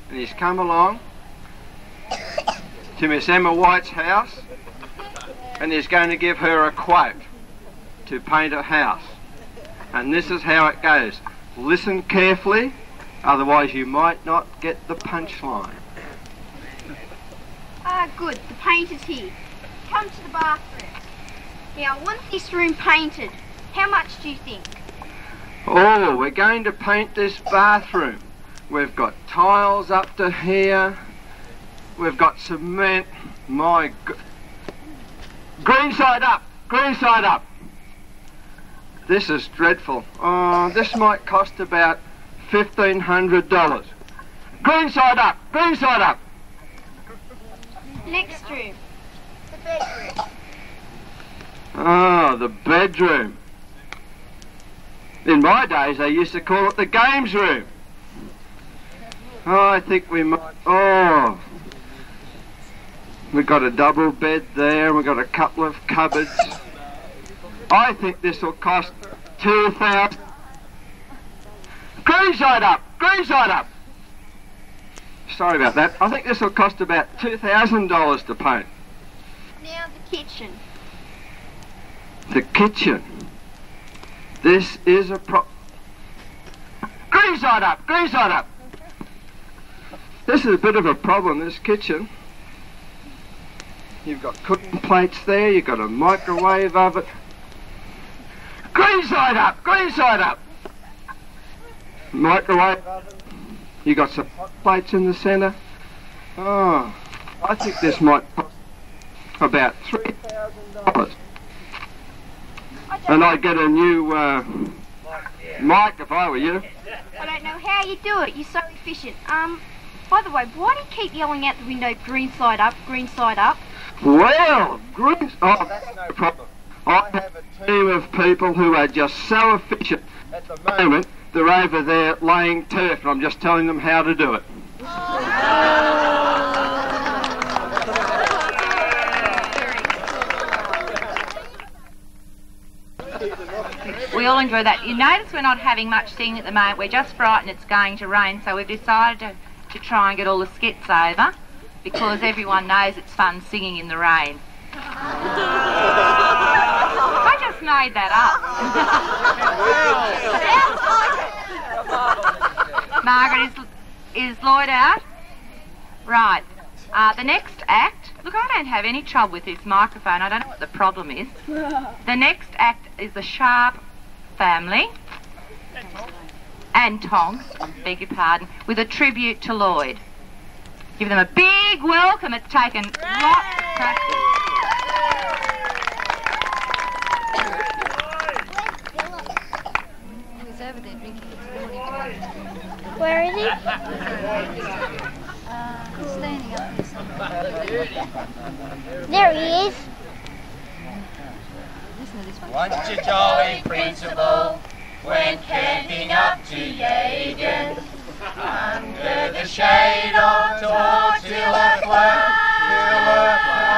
And he's come along to Miss Emma White's house and he's going to give her a quote to paint a house. And this is how it goes. Listen carefully, otherwise you might not get the punchline. Ah, good. The painter's here. Come to the bathroom. Now, I want this room painted. How much do you think? Oh, we're going to paint this bathroom. We've got tiles up to here. We've got cement. My g- green side up, green side up. This is dreadful. Oh, this might cost about fifteen hundred dollars. Green side up, green side up. Next room. Bedroom. Oh, the bedroom. In my days, they used to call it the games room. Oh, I think we might. Oh. We've got a double bed there, we've got a couple of cupboards. I think this will cost two thousand. Green side up! Green side up! Sorry about that. I think this will cost about two thousand dollars to paint. Now the kitchen. The kitchen. This is a pro. Green side up! Green side up! This is a bit of a problem, this kitchen. You've got cooking plates there, you've got a microwave oven. Green side up! Green side up! Microwave oven. You got some plates in the centre. Oh, I think this might about three thousand dollars. And I'd get a new uh, mic if I were you. I don't know how you do it. You're so efficient. Um, by the way, why do you keep yelling out the window, green side up, green side up? Well, green. Oh, that's no problem. I have a team of people who are just so efficient at the moment. They're over there laying turf, and I'm just telling them how to do it. We all enjoy that. You notice we're not having much singing at the moment. We're just frightened it's going to rain, so we've decided to, to try and get all the skits over because everyone knows it's fun singing in the rain. I just made that up. Margaret, is, is Lloyd out? Right. Uh, the next act, look, I don't have any trouble with this microphone. I don't know what the problem is. [LAUGHS] The next act is the Sharp family and Tonks, beg your pardon, with a tribute to Lloyd. Give them a big welcome. It's taken lots of practice. He's over there drinking Where is he? [LAUGHS] Uh, standing up there he is. Once a jolly principal went camping up to Yagon under the shade of Tortilla Flat.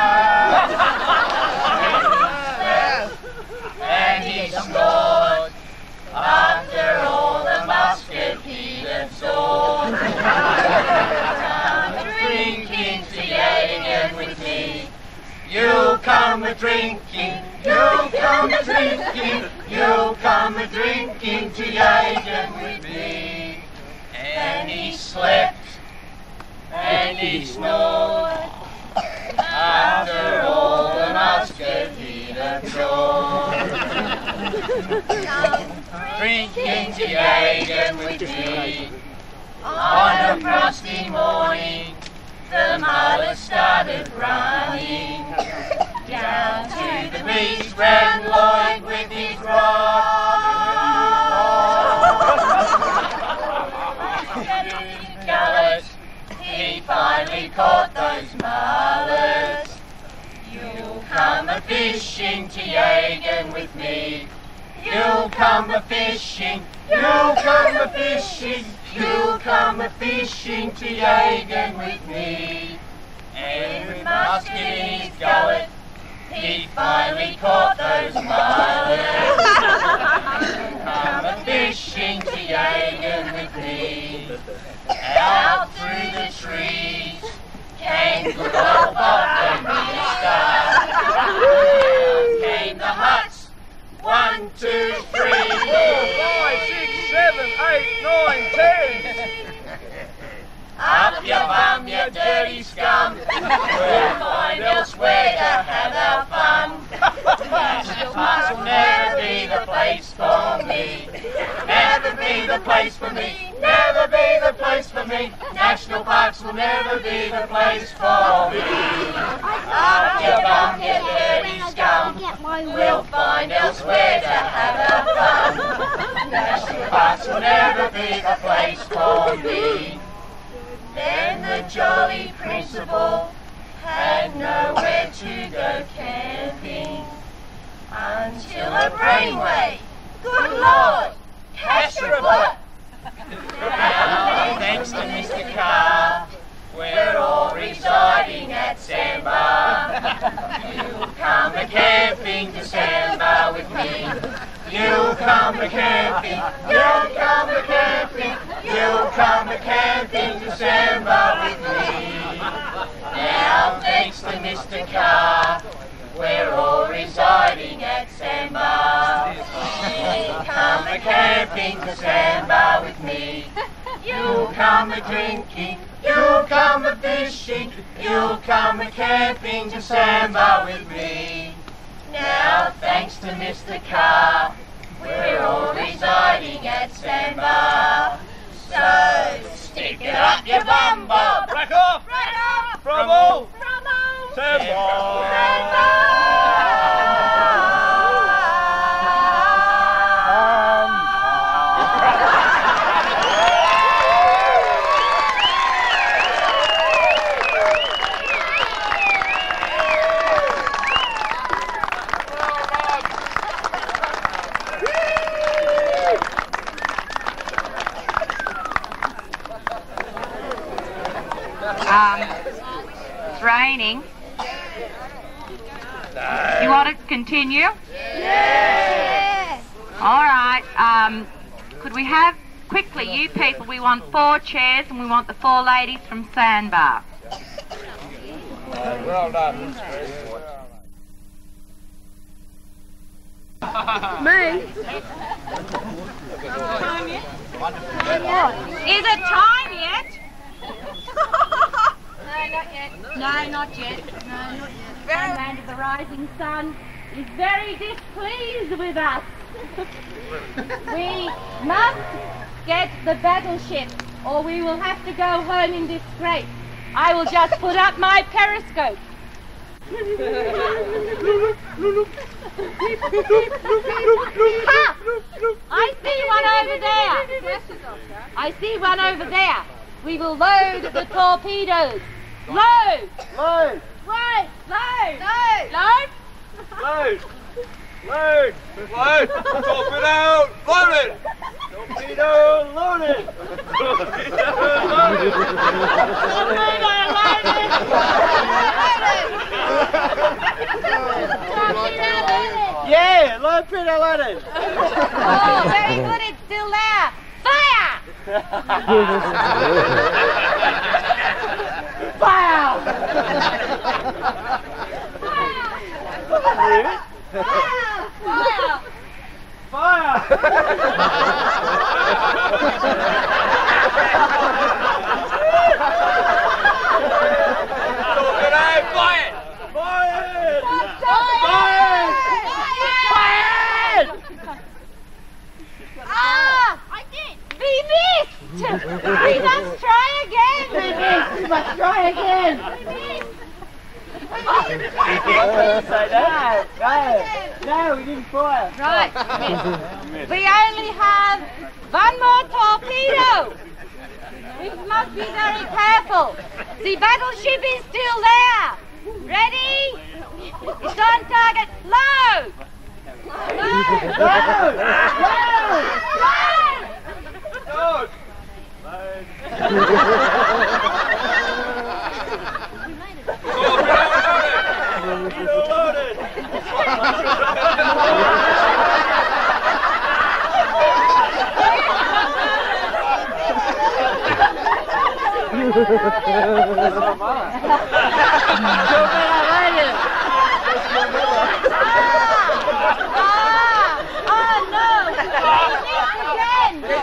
Come a drinking, you'll come a drinking, you'll come a drinking to Yagon with me. And he slept, and he snored, after all the musket he'd absorbed. Drinking to Yagon with me. On a frosty morning, the mother started running down to the beach ran Lloyd with his rod. Gullet, he finally caught those mullets. You'll come a fishing to Yagon with me. You'll come a fishing, you'll come a fishing, you'll come a fishing to Yagon with me. And musket in his gullet, he finally caught those mullets. come a fishing to Yagon with me. Out through the trees came good old Bob the minister. Came the huts. One, two, three, four, five, six, seven, eight, nine, ten. Up your bum, you dirty scum. [LAUGHS] We'll find elsewhere to have our fun. National parks will never be the place for me. Never be the place for me. Never be the place for me. National parks will never be the place for me. Up your bum, you dirty scum. We'll find elsewhere to have our fun. National parks will never be the place for me. Then the jolly principal had nowhere to go camping until a brainwave. Good Lord! Cash report! [LAUGHS] Thanks to Mr. Carr, we're all residing at Sandbar. You'll come a camping to Sandbar with me. You'll come a camping, you'll come a camping, you'll come a camping to Sandbar with me. Now, thanks to Mr. Carr, we're all residing at Sandbar. Come a camping to Sandbar with me. You'll come a drinking, you'll come a fishing, you'll come a camping to Sandbar with me. Now, thanks to Mr. Carr, we're all residing at Sandbar. So, stick it up your bum, Bob. Rack off! Off! Bravo! Bravo! Sandbar! Um, it's raining. You want to continue? Yeah! All right. Um, could we have quickly, you people? We want four chairs, and we want the four ladies from Sandbar. Well done. Me? Is it time yet? no, not yet. No, not yet. No, not yet. Land of the rising sun is very displeased with us. [LAUGHS] we must get the battleship, or we will have to go home in disgrace. I will just put up my periscope. Ha! I see one over there. I see one over there. We will load the torpedoes. Load! Load! Load! Load! Load! Load! Load! Load! Torpedo loaded! Torpedo loaded! Yeah, load torpedo loaded! Oh, very good. It's still there. Fire! [LAUGHS] vào Fire! Fire! Fire! Vivi! Vivi! Baby, you must try again. no, no, we didn't fire. Right. we only have one more torpedo. We must be very careful. The battleship is still there. Ready? It's on target. Low! Low! Low! Low! Low! Low! Low! Fine. He's loaded.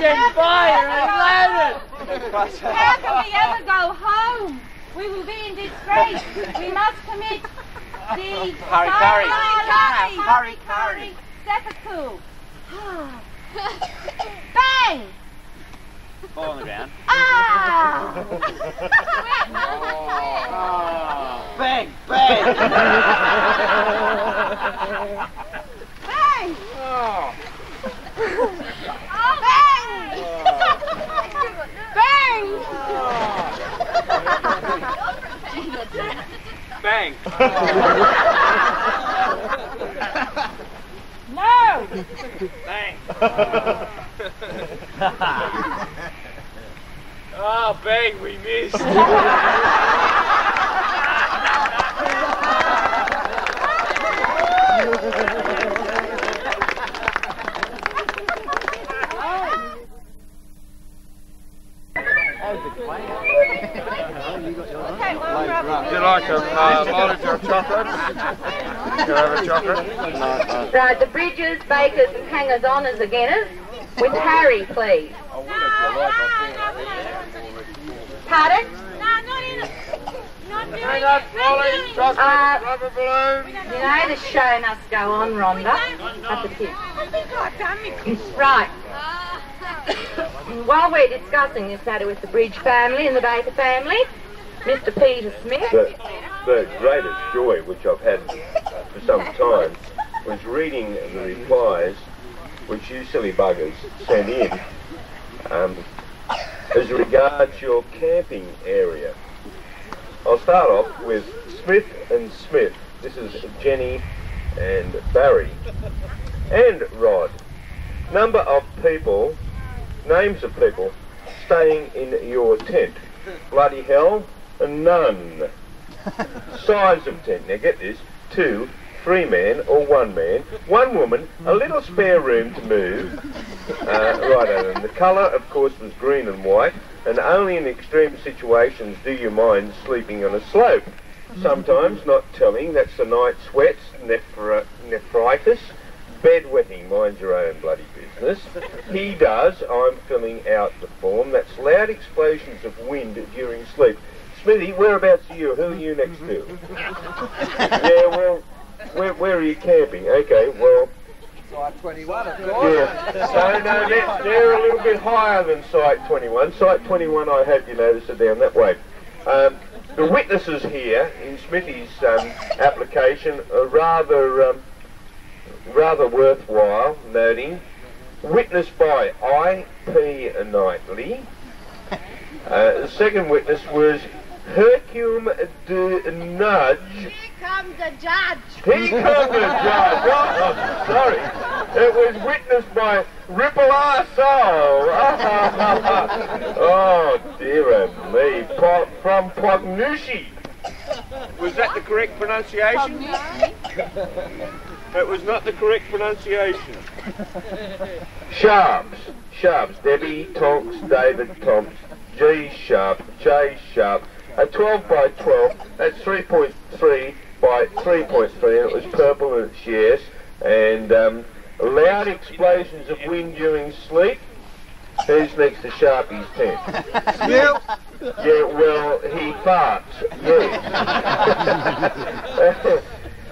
Didn't fire, we loaded. How can we ever go home? We will be in disgrace. We must commit the Hurry, hurry. Hurry, Hurry, hurry. Seppuku. [SIGHS] Bang! Fall on the ground. Ah! oh. Bang, bang. Bang! Oh. bank. [LAUGHS] no! Bang! [LAUGHS] [LAUGHS] Ah, oh, bang, we missed. Would you like a uh, or chocolate? Can you have a chocolate? Right, the bridges, bakers and hangers-on as againers. With Harry, please. Pardon? No, on, Uh. You know the show must go on, Rhonda. At the tip. Right. While we're discussing this matter with the Bridge family and the Baker family, Mr. Peter Smith. The, the greatest joy which I've had for some time was reading the replies which you silly buggers sent in um, as regards your camping area. I'll start off with Smith and Smith. This is Jenny and Barry. And Rod. Number of people, names of people, staying in your tent. Bloody hell, none. Size of tent, now get this, two three men or one man, one woman, a little spare room to move. Uh, right, and the colour, of course, was green and white, and only in extreme situations do you mind sleeping on a slope. Sometimes, not telling, that's the night sweats, nephri- nephritis, bedwetting, mind your own bloody business. He does, I'm filling out the form, that's loud explosions of wind during sleep. Smithy, whereabouts are you? Who are you next to? yeah, well, where, where are you camping? Okay, well, Site 21, of course. yeah. So, no, they're, they're a little bit higher than Site 21. Site 21, I hope you notice, are down that way. Um, the witnesses here in Smithy's um, application are rather, um, rather worthwhile noting. Witnessed by I.P. Knightley. Uh, the second witness was Hercule de Nudge. Here comes the judge. He comes the judge. Oh, sorry. It was witnessed by Ripple Our Soul. [LAUGHS] oh, dear me. Po- from Pognushi. Was that the correct pronunciation? It was not the correct pronunciation. Sharps. Sharps. Debbie Tonks, David Tonks, G sharp, J sharp. A 12 by 12, that's 3.3 by 3.3, and it was purple and it's yes. And um, loud explosions of wind during sleep. Who's next to Sharpie's tent? [LAUGHS] You. Yeah, well, he farts, yes. [LAUGHS]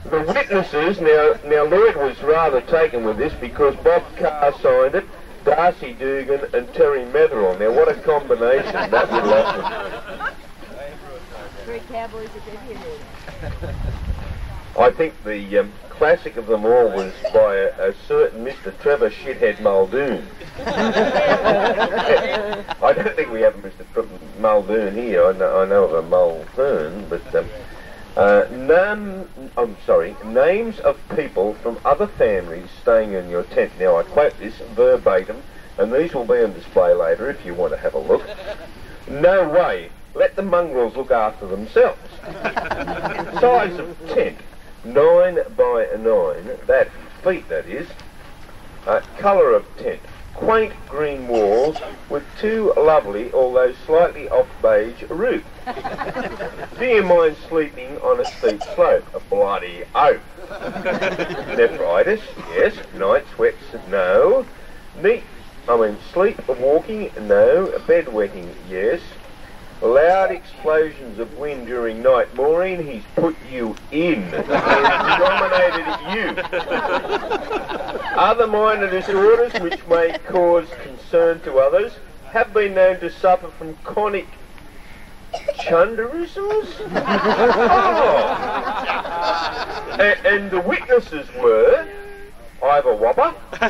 the witnesses, now, now Lloyd was rather taken with this because Bob Carr signed it, Darcy Dugan and Terry Metherell. Now, what a combination that would have Three cowboys. I think the um, classic of them all was by a, a certain Mr. Trevor Shithead Muldoon. I don't think we have a Mr. Muldoon here. I know, I know of a Muldoon, but um, uh, none. I'm sorry. Names of people from other families staying in your tent. Now I quote this verbatim, and these will be on display later if you want to have a look. No way. Let the mongrels look after themselves. [LAUGHS] Size of tent, nine by nine. That feet, that is. Uh, colour of tent, quaint green walls with two lovely, although slightly off beige roofs. Do you mind sleeping on a steep slope? A bloody oath. Nephritis, yes. Night sweats, no. Neat, I mean, sleep walking, no. Bed wetting, yes. Loud explosions of wind during night. Maureen, he's put you in. He's nominated you. Other minor disorders which may cause concern to others have been known to suffer from chronic chunderisms. [LAUGHS] oh. A- and the witnesses were Ivor Whopper, [LAUGHS]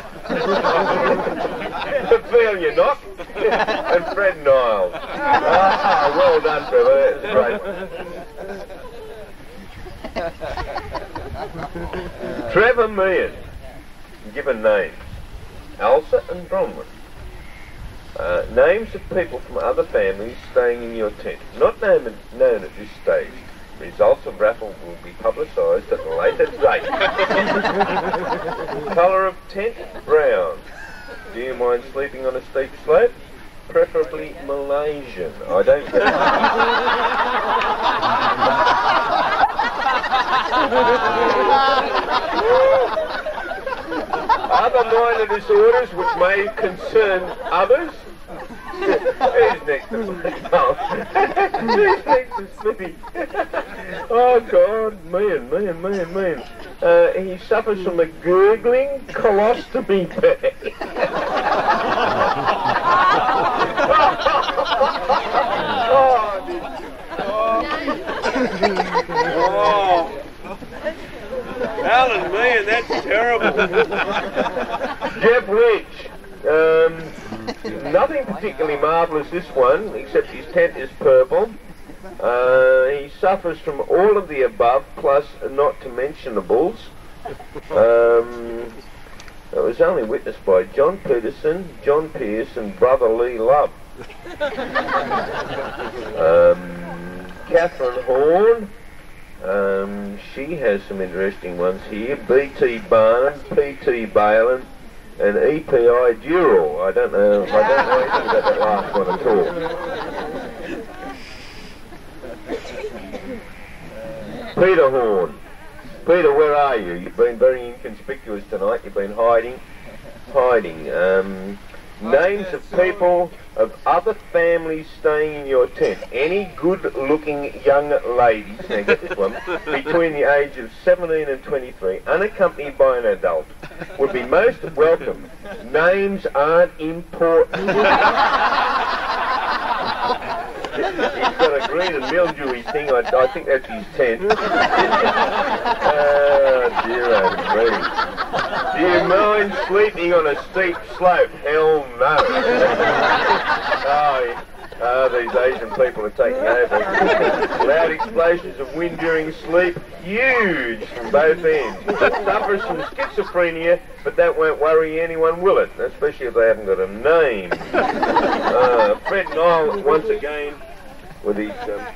Ophelia Knock, and Fred Niles. Ah, well done, Trevor. That was great. Trevor Meehan, given names. Elsa and Bronwyn. Uh, names of people from other families staying in your tent. Not known, known at this stage. Results of raffle will be publicised at a later date. [LAUGHS] Colour of tent, brown. Do you mind sleeping on a steep slope? Preferably Malaysian. I don't [LAUGHS] Other minor disorders which may concern others? Who's next to Who's next to Smithy? oh God, man, man, man, and me and me. and- Uh, he suffers from a gurgling colostomy bag. Oh. Alan, man, that's terrible. Jeb Wedge. Um, [LAUGHS] nothing particularly marvellous this one, except his tent is purple. Uh, he suffers from all of the above, plus not to mentionables. Um, it was only witnessed by John Peterson, John Pierce, and brother Lee Love. [LAUGHS] Um, Catherine Horn, Um, she has some interesting ones here. B.T. Barnum, P.T. Balin, and E.P.I. Dural. I don't know. I don't know anything about that last one at all. Peter Horn. Peter, where are you? You've been very inconspicuous tonight. You've been hiding. Hiding. Um, names of people of other families staying in your tent. Any good-looking young ladies, now get this one, [LAUGHS] between the age of 17 and 23, unaccompanied by an adult, would be most welcome. Names aren't important. [LAUGHS] He's got a green and mildewy thing. I, I think that's his tent. [LAUGHS] oh, dear oh me. Do you mind sleeping on a steep slope? Hell no. oh, Oh, these Asian people are taking over. Loud explosions of wind during sleep, huge from both ends. Suffers from schizophrenia, but that won't worry anyone, will it? Especially if they haven't got a name. Uh, Fred once again, with his, um,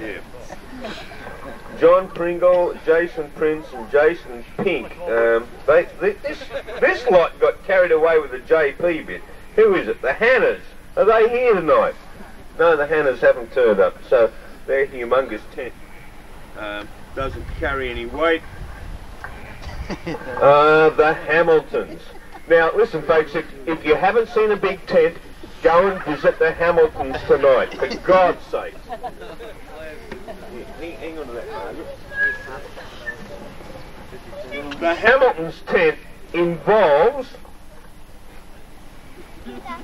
yeah. John Pringle, Jason Prince, and Jason Pink. Um, they, they, this, this lot got carried away with the JP bit. Who is it? The Hannahs. Are they here tonight? No, the Hannahs haven't turned up, so their humongous tent um, doesn't carry any weight. Uh, the Hamiltons. Now, listen, folks, if, if you haven't seen a big tent, go and visit the Hamiltons tonight, for [LAUGHS] God's sake. Hang on to that, The Hamiltons tent involves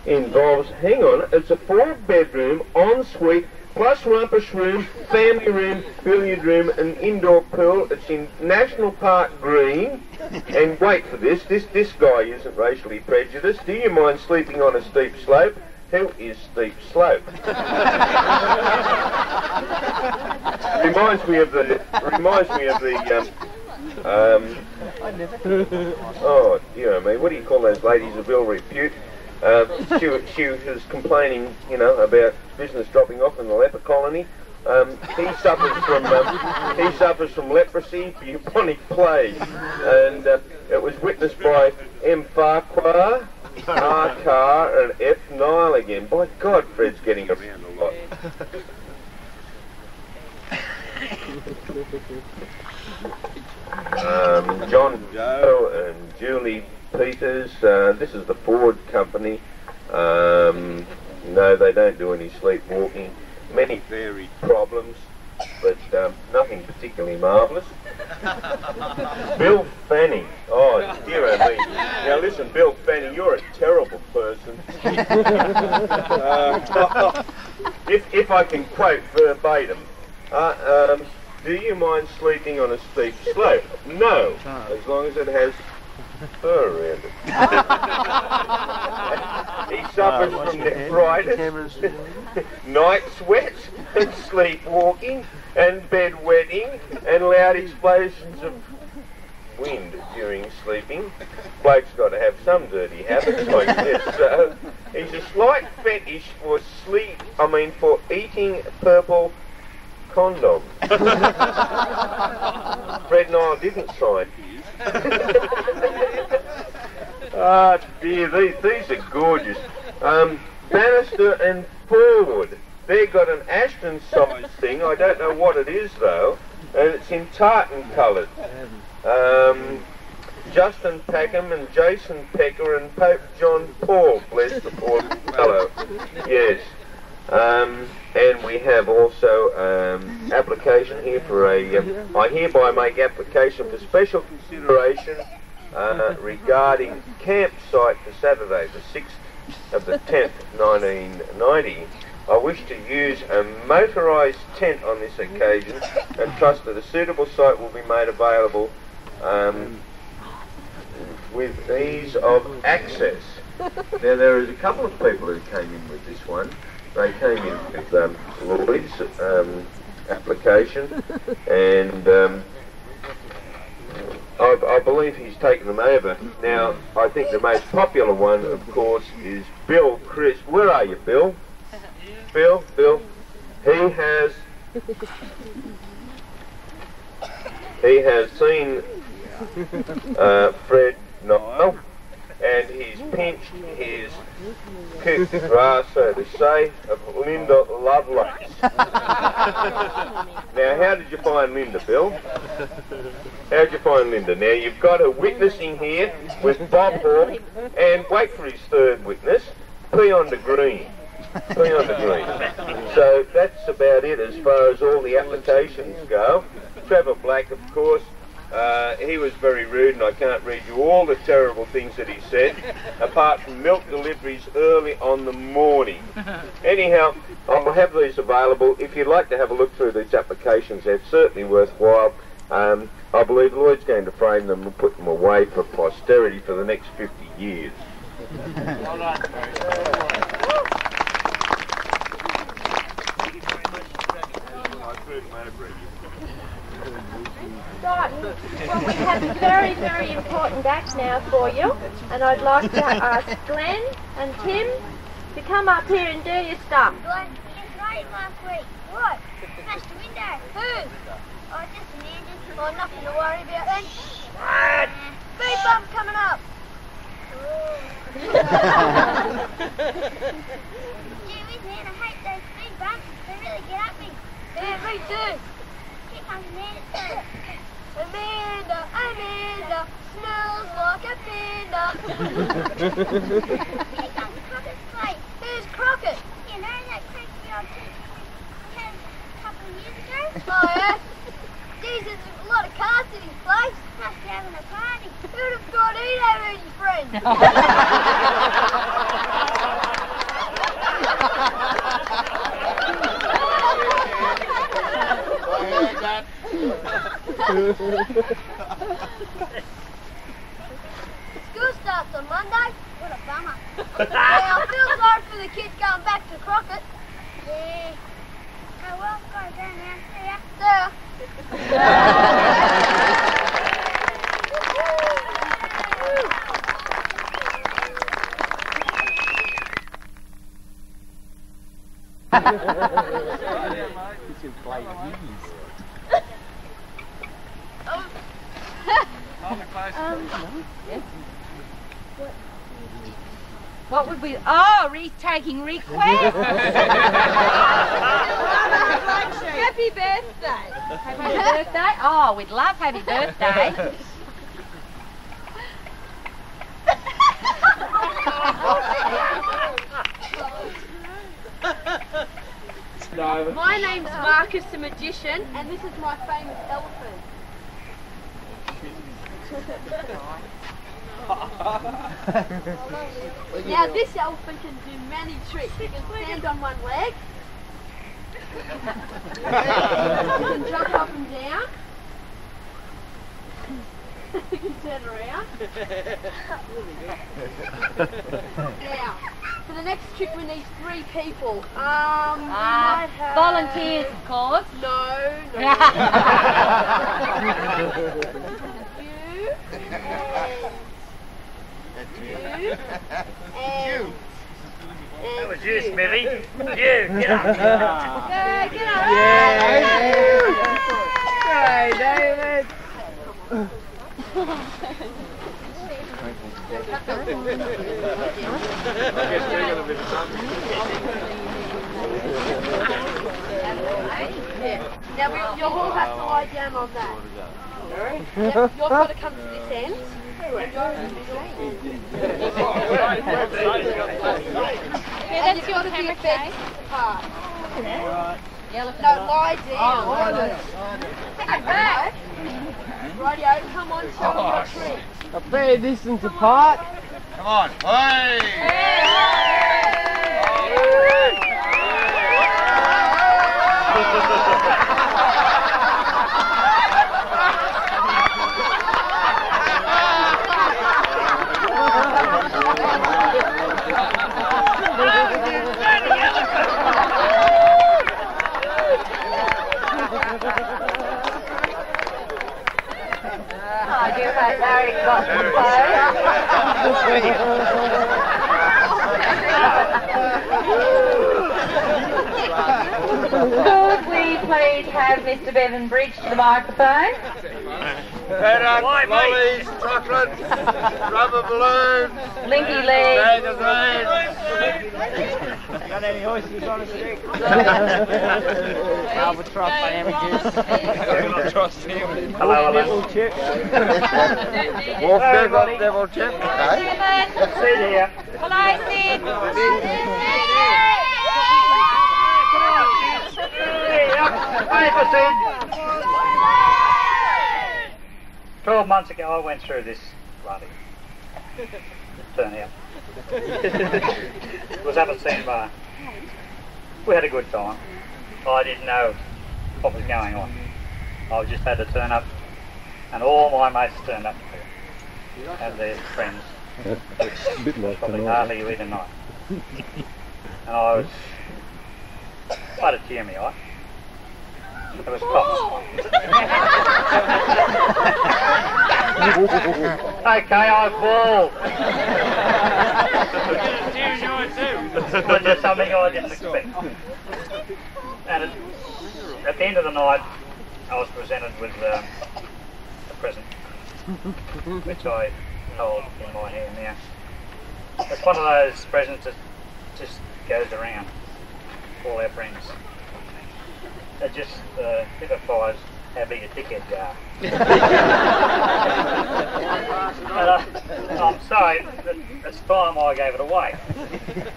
involves, hang on, it's a four bedroom ensuite plus rumpus room, family room, billiard room and indoor pool. It's in National Park Green. And wait for this, this this guy isn't racially prejudiced. Do you mind sleeping on a steep slope? Who is Steep Slope? reminds me of the reminds me of the um, um, oh dear me, what do you call those ladies of ill repute? Uh, she, she was complaining, you know, about business dropping off in the leper colony. Um, he suffers from um, he suffers from leprosy, bubonic plague, and uh, it was witnessed by M. Farquhar, R. Carr, and F. Nile again. By God, Fred's getting around a lot. Um, John Doe and Julie Peters. Uh, this is the Ford Company. Um, no, they don't do any sleepwalking. Many varied problems, but um, nothing particularly marvellous. [LAUGHS] Bill Fanning. Oh, dear [LAUGHS] me. Now listen, Bill Fanning, you're a terrible person. [LAUGHS] Uh, if, if I can quote verbatim, uh, um, do you mind sleeping on a steep slope? No, as long as it has fur around it. he suffers from nephritis, night sweats, and sleepwalking, and bedwetting, and loud explosions of wind during sleeping. Bloke's got to have some dirty habits, like this. so. He's a slight fetish for sleep, I mean for eating purple condom. Fred Nile didn't sign [LAUGHS] Ah, dear, these, these are gorgeous. Um, Bannister and Forward. They've got an Ashton size thing. I don't know what it is though, and it's in tartan coloured. Um, Justin Peckham and Jason Pecker and Pope John Paul, bless the poor fellow. Yes. Um, and we have also um, application here for a. Um, I hereby make application for special consideration uh, regarding campsite for Saturday, the 6th of the 10th, 1990. I wish to use a motorised tent on this occasion and trust that a suitable site will be made available um, with ease of access. Now there is a couple of people who came in with this one. They came in with um, Lloyd's um, application and um, I, I believe he's taken them over. Now, I think the most popular one, of course, is Bill Chris. Where are you, Bill? Bill, Bill. He has he has seen uh, Fred Nile and he's pinched his kicked grass, so to say, of Linda Lovelace. now, how did you find Linda, Bill? How did you find Linda? Now, you've got a witnessing here with Bob Hawke, and wait for his third witness, Peon de Green. Peon de Green. So that's about it as far as all the applications go. Trevor Black, of course, uh, he was very rude, and I can't read you all the terrible things that he said, apart from milk deliveries early on the morning. Anyhow, I'll have these available. If you'd like to have a look through these applications, they're certainly worthwhile. Um, I believe Lloyd's going to frame them and put them away for posterity for the next 50 years. [LAUGHS] Martin, well, we have a very, very important act now for you, and I'd like to ask Glenn and Tim to come up here and do your stuff. Glenn, it's raining last week. What? Smashed the window. Who? Oh, just an engine. Oh, nothing to worry about then. What? Speed bump coming up. Gee whiz, man, I hate those speed bumps. They really get at me. Yeah, me too. Amanda. Amanda, Amanda, smells like a panda. [LAUGHS] Here comes Crockett's place. Who's Crockett? You know that crazy old had a couple of years ago? Oh, yeah? Geez, there's a lot of cars in his place. Must be having a party. Who'd have thought he'd have any friends? [LAUGHS] [LAUGHS] School starts on Monday. What a bummer. yeah, I feel sorry for the kids going back to Crockett. Yeah. Well, gotta go now. See ya. See What would we? Oh, re taking requests. [LAUGHS] happy birthday. Happy birthday. Oh, we'd love happy birthday. My name's Marcus the Magician, and this is my famous elephant. Now this elephant can do many tricks. It can stand on one leg. it can jump up and down. it can turn around. now, for the next trick we need three people. Um, have... volunteers, of course. No, no. [LAUGHS] you. You. And, That was you, Smithy. You, get up. [LAUGHS] Yeah, get up. Hey, David. Yeah. Now we, you'll all have to lie down on that. [LAUGHS] Yep, you've got to come to this end. And you're to this end. And you've got to be a bed apart. No, lie down. Take it back. Rightio, come on, show them your oh. trick. A fair distance apart. Come on. Hey! Oh, you Could we please have Mr. Bevan Bridge to the microphone? Peanut, Why, mate? lollies, chocolate, rubber balloons, Blinky legs, bag of rain. Got any oysters on a stick? [LAUGHS] Albatross sandwiches. Albatross sandwiches. Hello, hello. chip. Wolf devil, devil chip. Sit here. Hello, Sid. Twelve months ago, I went through this bloody turnout. [LAUGHS] was up at Sandbar. We had a good time. I didn't know what was going on. I just had to turn up, and all my mates turned up too, and their friends, [LAUGHS] a bit like probably hardly eh? even know. [LAUGHS] And I was, had a tear in my eye. It was cops. okay, I bawled. but there's something I didn't expect. And at, at the end of the night, I was presented with um, a present, which I hold in my hand now. It's one of those presents that just goes around all our friends. It just uh, typifies how big a dickhead you are. and I, I'm sorry, but it's time I gave it away.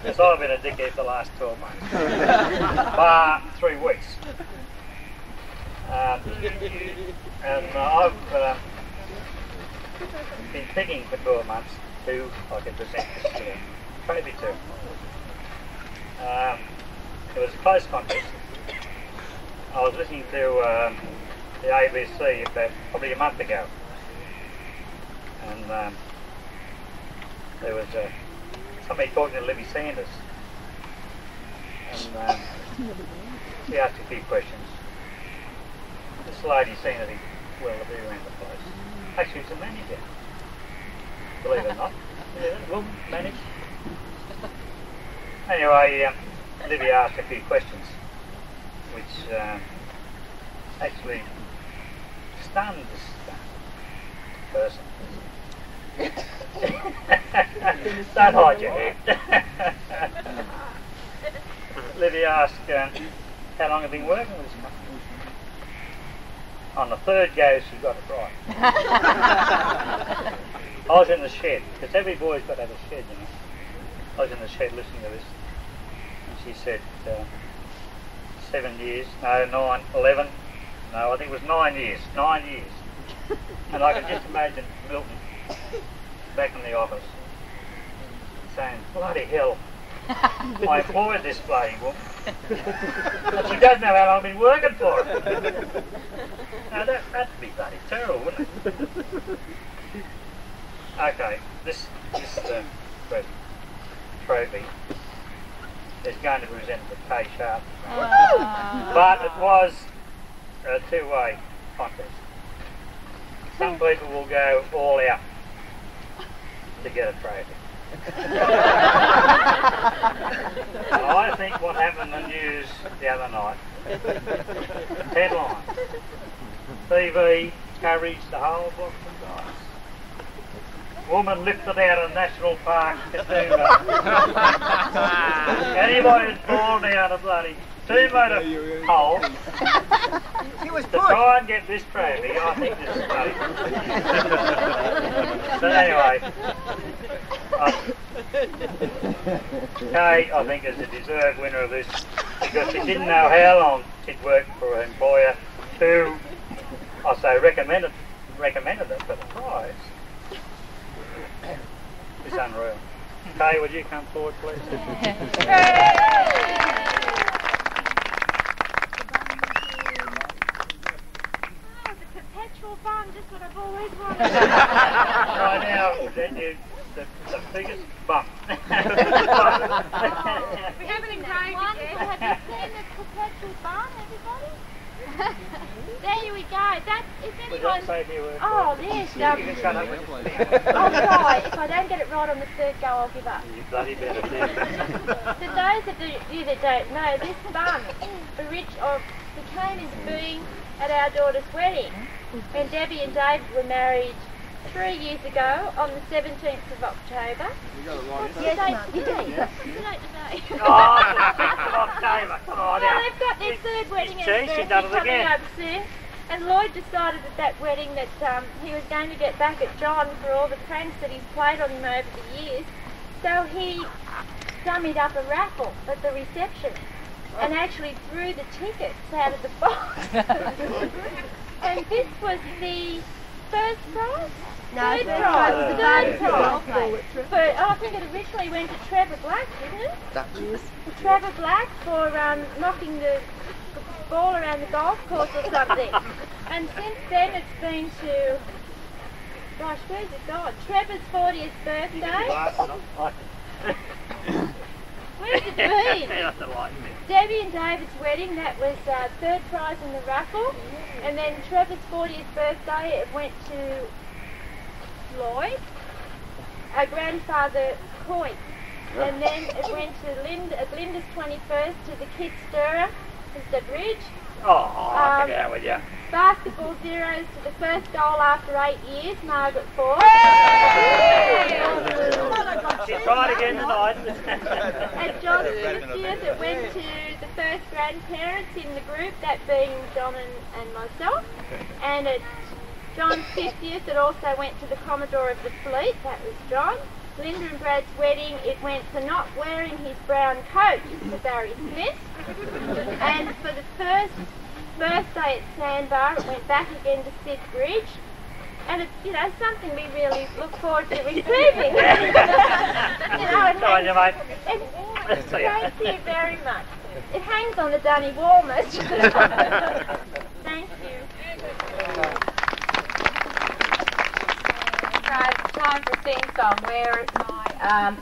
Because I've been a dickhead for the last 12 months. Bar three weeks. Um, and uh, I've uh, been thinking for 12 months who I could present this to. Maybe two. Um, it was a close contest. I was listening to um, the ABC about probably a month ago, and um, there was uh, somebody talking to Libby Sanders, and um, he asked a few questions. This lady seemed to be well around the place. Actually, it's a manager, believe it or not. Yeah, well. Anyway, um, Libby asked a few questions, which um, actually stunned this person. Hide your head. Libby asked, um, how long have you been working with this company? On the third go, she got it right. [LAUGHS] I was in the shed, because every boy's got to have a shed, you know. I was in the shed listening to this, and she said, uh, seven years, no, nine, eleven, no, I think it was nine years, nine years. And I can just imagine Milton back in the office saying, bloody hell, I [LAUGHS] employed this bloody woman. and she doesn't know how long I've been working for her. Now that, that'd be bloody terrible, wouldn't it? Okay, this, this uh, present trophy is going to be the to Kay Sharp. Ah. but it was a two-way contest. Some people will go all out to get a trophy. [LAUGHS] I think what happened in the news the other night, headline, TV coverage the whole block of guys. Woman lifted out of National Park Katoomba. Anybody who's fallen down a bloody two metre hole to try and get this trophy, I think this is bloody. but anyway, I, Kay, I think, is a deserved winner of this because she didn't know how long she'd worked for her employer who, I say, recommended, recommended it for the prize. It's unreal. Kay, would you come forward, please? Perpetual fun, just what I've always wanted. right now, then you, the, the biggest bump. [LAUGHS] we haven't engraved it. Have you seen the perpetual barn, everybody? [LAUGHS] there we go. That's if Would anyone... that say me word? Oh, yes, You um, can up. I'll try. If I don't get it right on the third go, I'll give up. You bloody better do. [LAUGHS] For those of you that don't know, this bun orig- or became his being at our daughter's wedding when Debbie and David were married three years ago on the 17th of October. You got it right. What's the date today? Yeah. What's the today? Oh, the 6th of October. Come on well, now. they've got their third wedding anniversary she's done it coming again. up soon. And Lloyd decided at that wedding that um, he was going to get back at John for all the pranks that he's played on him over the years. So he dummied up a raffle at the reception and actually threw the tickets out of the box. [LAUGHS] and this was the first prize? No, third first prize. prize was the third prize. prize. Oh, I think it originally went to Trevor Black, didn't it? Yes. Trevor Black for um, knocking the ball around the golf course or something. [LAUGHS] and since then it's been to, gosh, where's it gone? Trevor's 40th birthday. Where's it [LAUGHS] been? That's the light. Debbie and David's wedding, that was uh, third prize in the raffle. And then Trevor's 40th birthday, it went to Lloyd, our grandfather Coit. And then it went to Linda, at Linda's 21st to the kid stirrer, Mr. Bridge. Oh, Um, get out with you. Basketball zeros to the first goal after eight years, Margaret Ford. She tried again tonight. At John's 50th, it went to the first grandparents in the group, that being John and, and myself. And at John's 50th, it also went to the Commodore of the Fleet, that was John. Linda and Brad's wedding, it went for not wearing his brown coat to Barry Smith. And for the first birthday at Sandbar, it went back again to Sid Bridge. And it's, you know, something we really look forward to receiving. [LAUGHS] you know, it Sorry, hangs, mate. it, thank you very much. It hangs on the Dunny wall [LAUGHS] much. thank you. Right, time for sing song. Where is my um,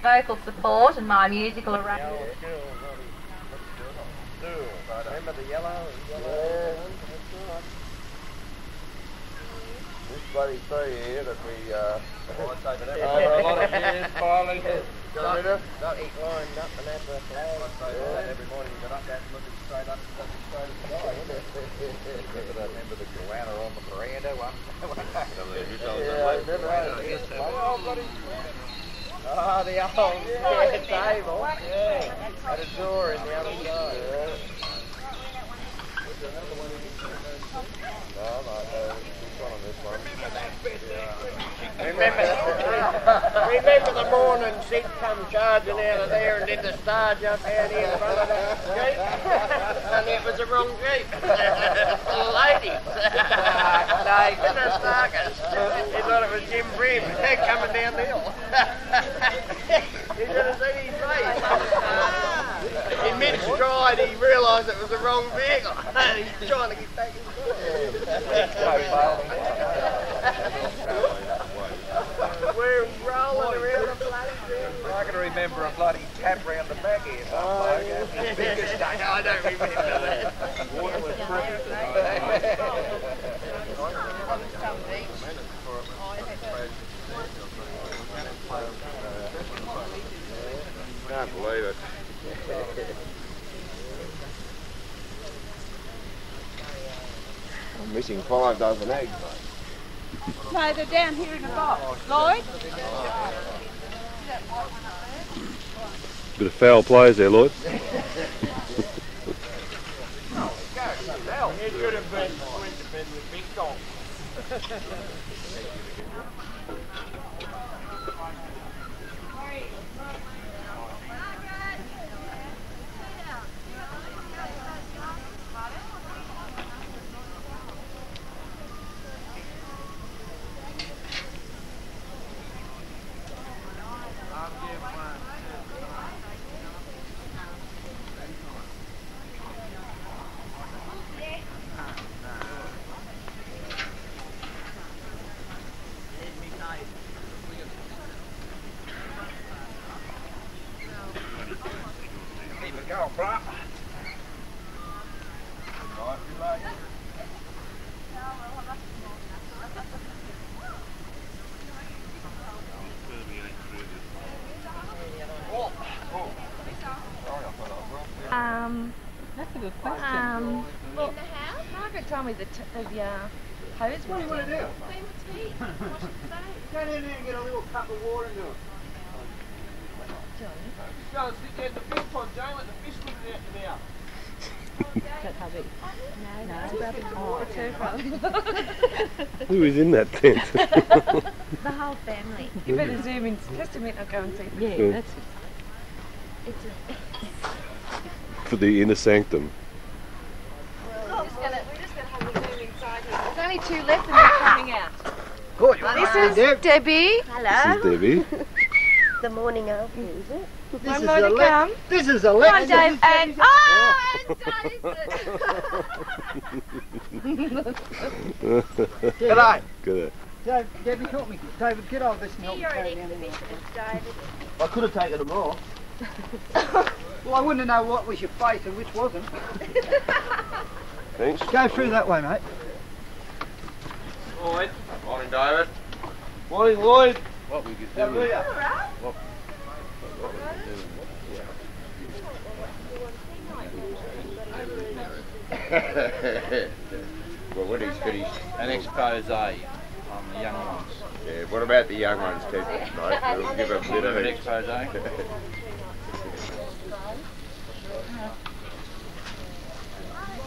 vocal support and my musical arrangement? Remember the yellow? yellow This bloody tree here that we, uh, [LAUGHS] over a lot of years finally [LAUGHS] got rid of. Not eat lined up and have the flag. Every morning you got up there and looking straight up, looking straight at the sky. Remember the goanna on the veranda one? [LAUGHS] Yeah, I remember that. Yes, Oh, bloody. Oh, the old yeah, table. Yeah. Had a door in the other side. Yeah. No, no, no, this one. Remember, remember the morning Sid come charging out of there and did the star jump out here in front of that jeep? [LAUGHS] and it was the wrong jeep. Full of ladies. no, goodness darkest. He thought it was Jim Brim coming down the hill. [LAUGHS] he should have seen his face. In mid-stride he realised it was the wrong vehicle. [LAUGHS] He's trying to get back We're rolling around the bloody thing. I can remember a bloody tap round the back here. Oh, yeah. Biggest day. I don't remember that. Water was Can't believe it. I'm missing five dozen eggs. No, they're down here in the box. Lloyd? Bit of foul plays there, Lloyd. [LAUGHS] It could have been, would have been the big dog. Keep it going, bro. good question. Um, well, Margaret told me the, t- the uh, hose was What do you want to do? Go in there and get a little cup of water into it. Just go and sit there at the fish pond, Joe, let the fish put it out the mouth. That hubby. No, no, it's about the water too, Who is in that tent? [LAUGHS] The whole family. You better zoom in just a minute. I'll go and see. Yeah, Cool. that's it. For the inner sanctum. we're just gonna we're just gonna have a zoom inside here. There's only two left and they're coming out. Good. This is Debbie. Hello. This is Debbie. [LAUGHS] The morning after, is it? This One is more to come. This is Come on, Alexa. Dave. [LAUGHS] And oh, G'day. Good. Dave, Debbie, help me. David, get over this and help me You're an carry down the exhibitionist, David. I could have taken them off. well, I wouldn't know what was your face and which wasn't. Thanks. Go through that way, mate. Lloyd. Morning, David. Morning, Lloyd. What we could How are you? What, well, when he's finished. An expose on the young ones. Yeah, what about the young ones, Ted? [LAUGHS] Mate, we'll give them a bit of An expose. [LAUGHS]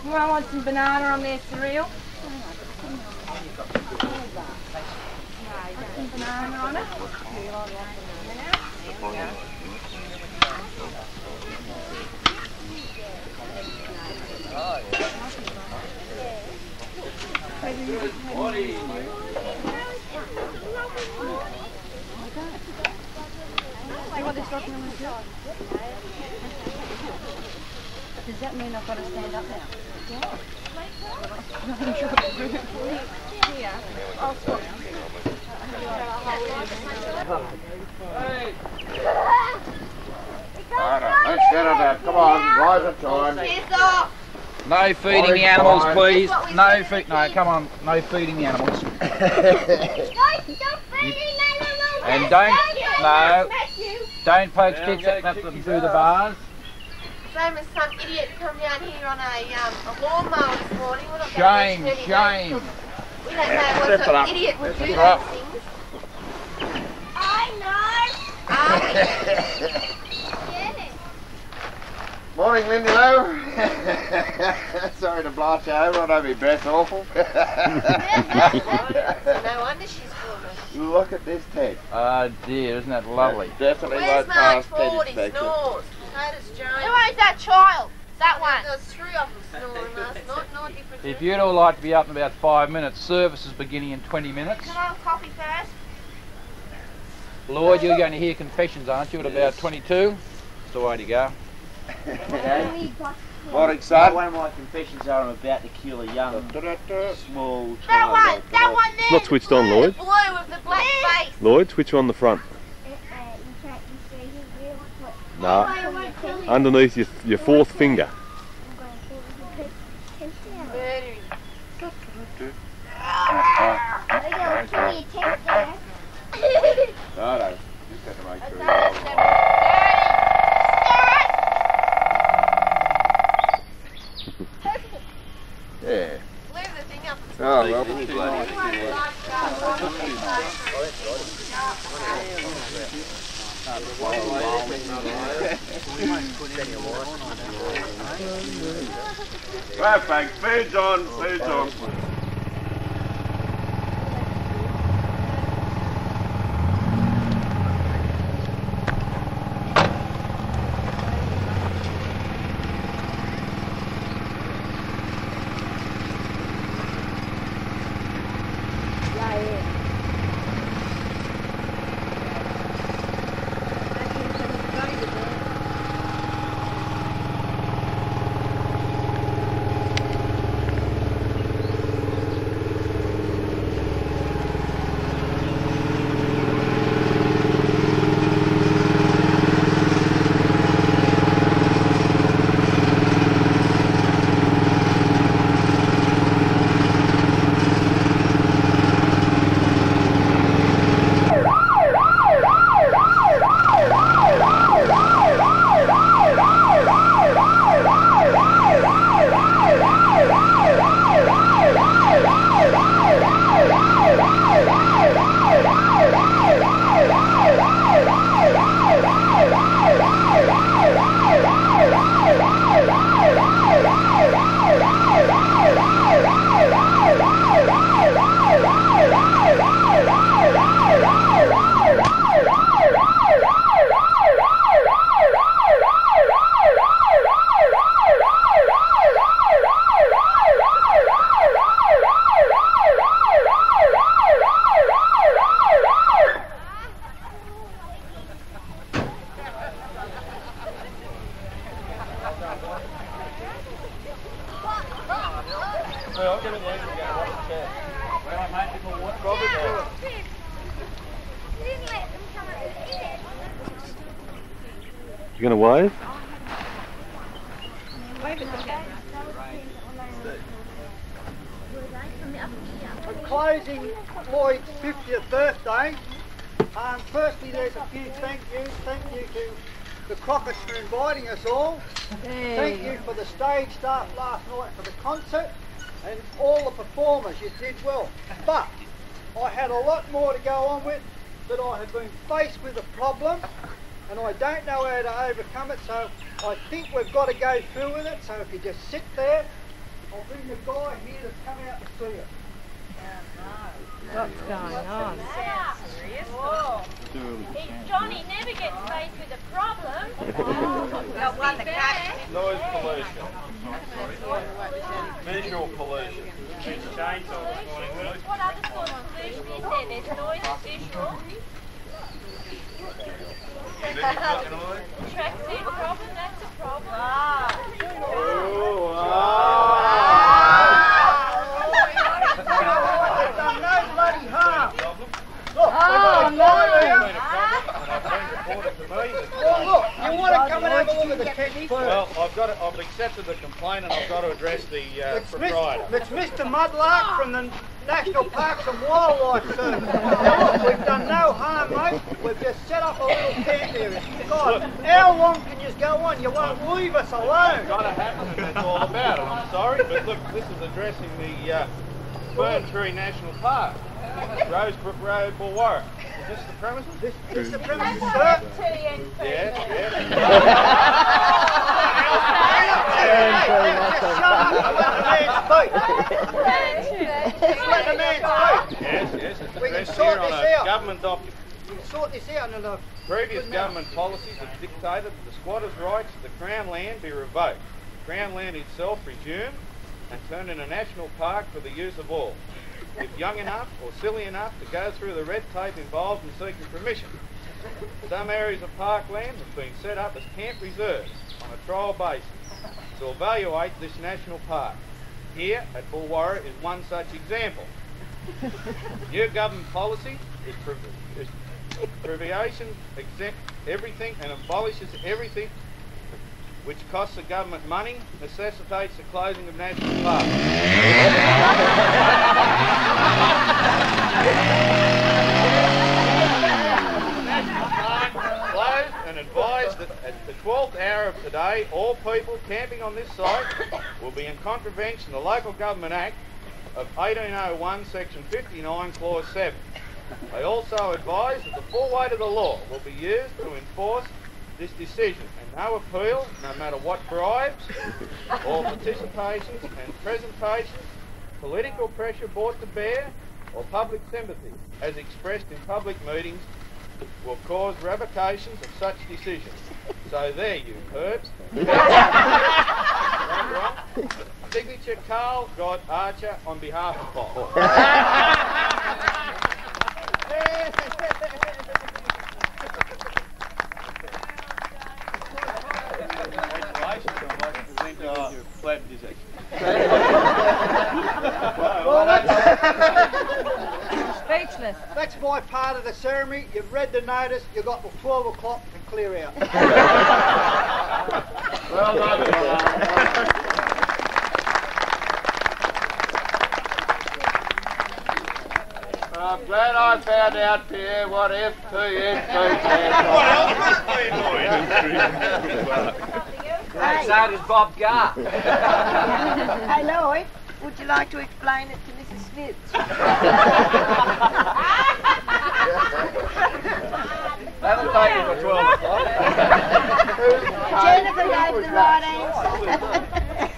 You want, want some banana on their cereal? Some banana on it. You want this document on the Does that mean I've got to stand up now? Yeah. Here. I'll swap. Let's get it out. Come on, rise at time. No feeding the animals, please. No feed. No, come on. No feeding the animals. [LAUGHS] And don't. No. Don't poke sticks at them through the bars. Same as some idiot come down here on a, um, a lawnmower this morning. We're not Shame, going to shame. We don't know what Step it sort up. of idiot would do it those up. things. [LAUGHS] Morning, Lindy Lou. [LAUGHS] Sorry to blast you over. I know my breath's awful. no wonder she's full [LAUGHS] Look at this Ted. Oh dear, isn't that lovely? Definitely Where's won't Mark pass Ford? He snores. So does Joan. Who is that child? That one. There three of them snoring last night. No different. [LAUGHS] If you'd all like to be up in about five minutes, service is beginning in 20 minutes. Can I have coffee first? Lloyd, you're going to hear confessions, aren't you, at about 22? That's the way to go. Morning, son. One of my confessions are I'm about to kill a young, small That one. That one there. It's not switched on, Lloyd. Blue with the black face. Lloyd, switch on the front. Nah. Underneath your, your fourth finger. Murdery. Righto. Just have to make sure you're Yeah. [LAUGHS] Thanks. Food's on. Food's on. A lot more to go on with, that I have been faced with a problem and I don't know how to overcome it. So I think we've got to go through with it. So if you just sit there, I'll bring the guy here to come out and see it. What's going on? Johnny never gets faced with a problem. Got one that Noise pollution. Visual pollution. What other sort of pollution is there? There's noise, visual. Tracksuit problem, that's a problem. I've done no bloody harm. Look, Oh, I've no. got here. And I've been reported to me. Well, look, you want to come and have a look at the technique Well, I've got to, I've accepted the complaint and I've got to address the uh, It's proprietor. Mr. it's Mr. Mudlark from the National Parks and Wildlife Service. Now look, we've done no harm, mate. We've just set up a little camp area. God, how long can you go on? You won't leave us alone. Gotta happen, and that's all about it. I'm sorry, but look, this addressing the uh, Fern Tree National Park, [LAUGHS] Rosebrook Road, Bolwarra. Is this the premises? This, this is the premises, sir. Yes, yes. Let the man speak. [LAUGHS] Yes, yes, it's We can sort this out. government document. We can sort this out in a Previous government policies have dictated that the squatters' rights to the Crown land be revoked, Crown land itself resumed, and turned into a national park for the use of all. If young enough or silly enough to go through the red tape involved in seeking permission. Some areas of parkland have been set up as camp reserves on a trial basis to evaluate this national park. Here at Bolwarra is one such example. New government policy is, is provision exempt everything and abolishes everything which costs the government money, necessitates the closing of national parks. Closed and advised that at the 12th hour of today, all people camping on this site will be in contravention of the Local Government Act of 1801, Section 59, Clause 7. They also advise that the full weight of the law will be used to enforce this decision and no appeal, no matter what bribes or [LAUGHS] participations and presentations, political pressure brought to bear or public sympathy as expressed in public meetings will cause revocations of such decisions. So there you herbs. [LAUGHS] Signature Carl God Archer on behalf of Bob. [LAUGHS] Well, that's, Speechless. that's my part of the ceremony. You've read the notice. You've got till 12 o'clock to clear out. Well done, I'm glad I found out, Pierre, what FTN [LAUGHS] Hey. So does Bob Gar. [LAUGHS] hey, Lloyd, would you like to explain it to Mrs. Smith? [LAUGHS] That'll take you to 12 o'clock. Jennifer gave the right answer.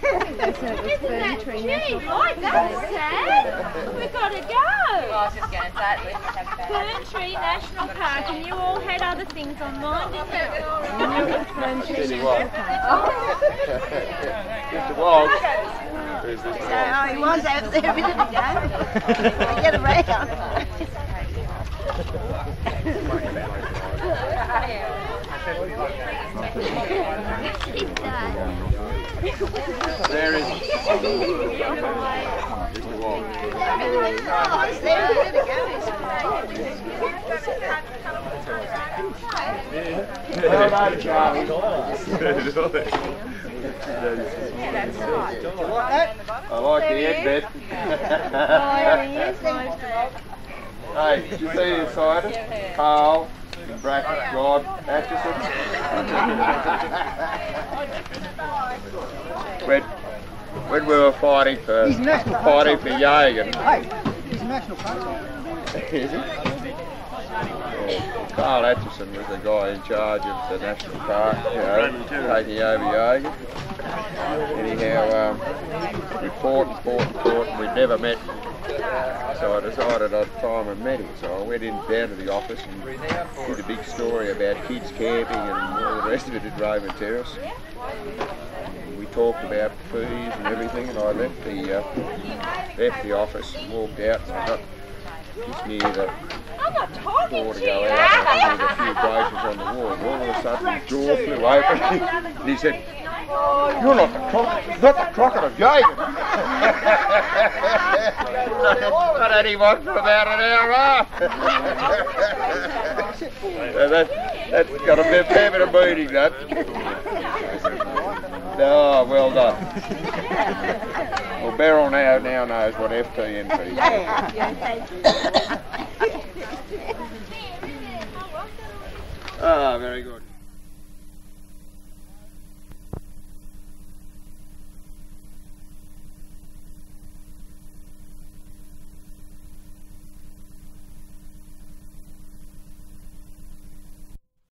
Gee, Lloyd, that's sad. We've got to go. I was just going to say, let's have. Fern Tree National Park, and you all had other things on mind, didn't you? Fern Tree Yes, National. Park. Oh. Mr. Wogg. Who's this So, oh, he was out there a minute ago. Get around. There is. Mr. Wogg. Oh, he's there a minute ago. Well. I like the head bit. hey, you see the side? Carl, in brackets, God, Atchison. when, when we were fighting for He's national fighting for Yagon, Hey, he's a national coach. [LAUGHS] is he? Carl Atchison was the guy in charge of the national park, you know, taking over Yagon. Anyhow, um, we fought and fought and fought and we'd never met. So I decided I'd try and meet him. So I went in down to the office and did a big story about kids camping and all the rest of it at Raymond Terrace. We talked about fees and everything and I left the, uh, left the office and walked out and I got just near the door to go out with a few braces on the wall. And all of a sudden his flew open and [LAUGHS] he said, you're not the crockett, not the crockett of Yagon. He walked for about an hour and a that, that's got a bit, fair bit of meaning, that. Oh, well done. Well, Beryl now, now knows what FTNP is. Ah, very good.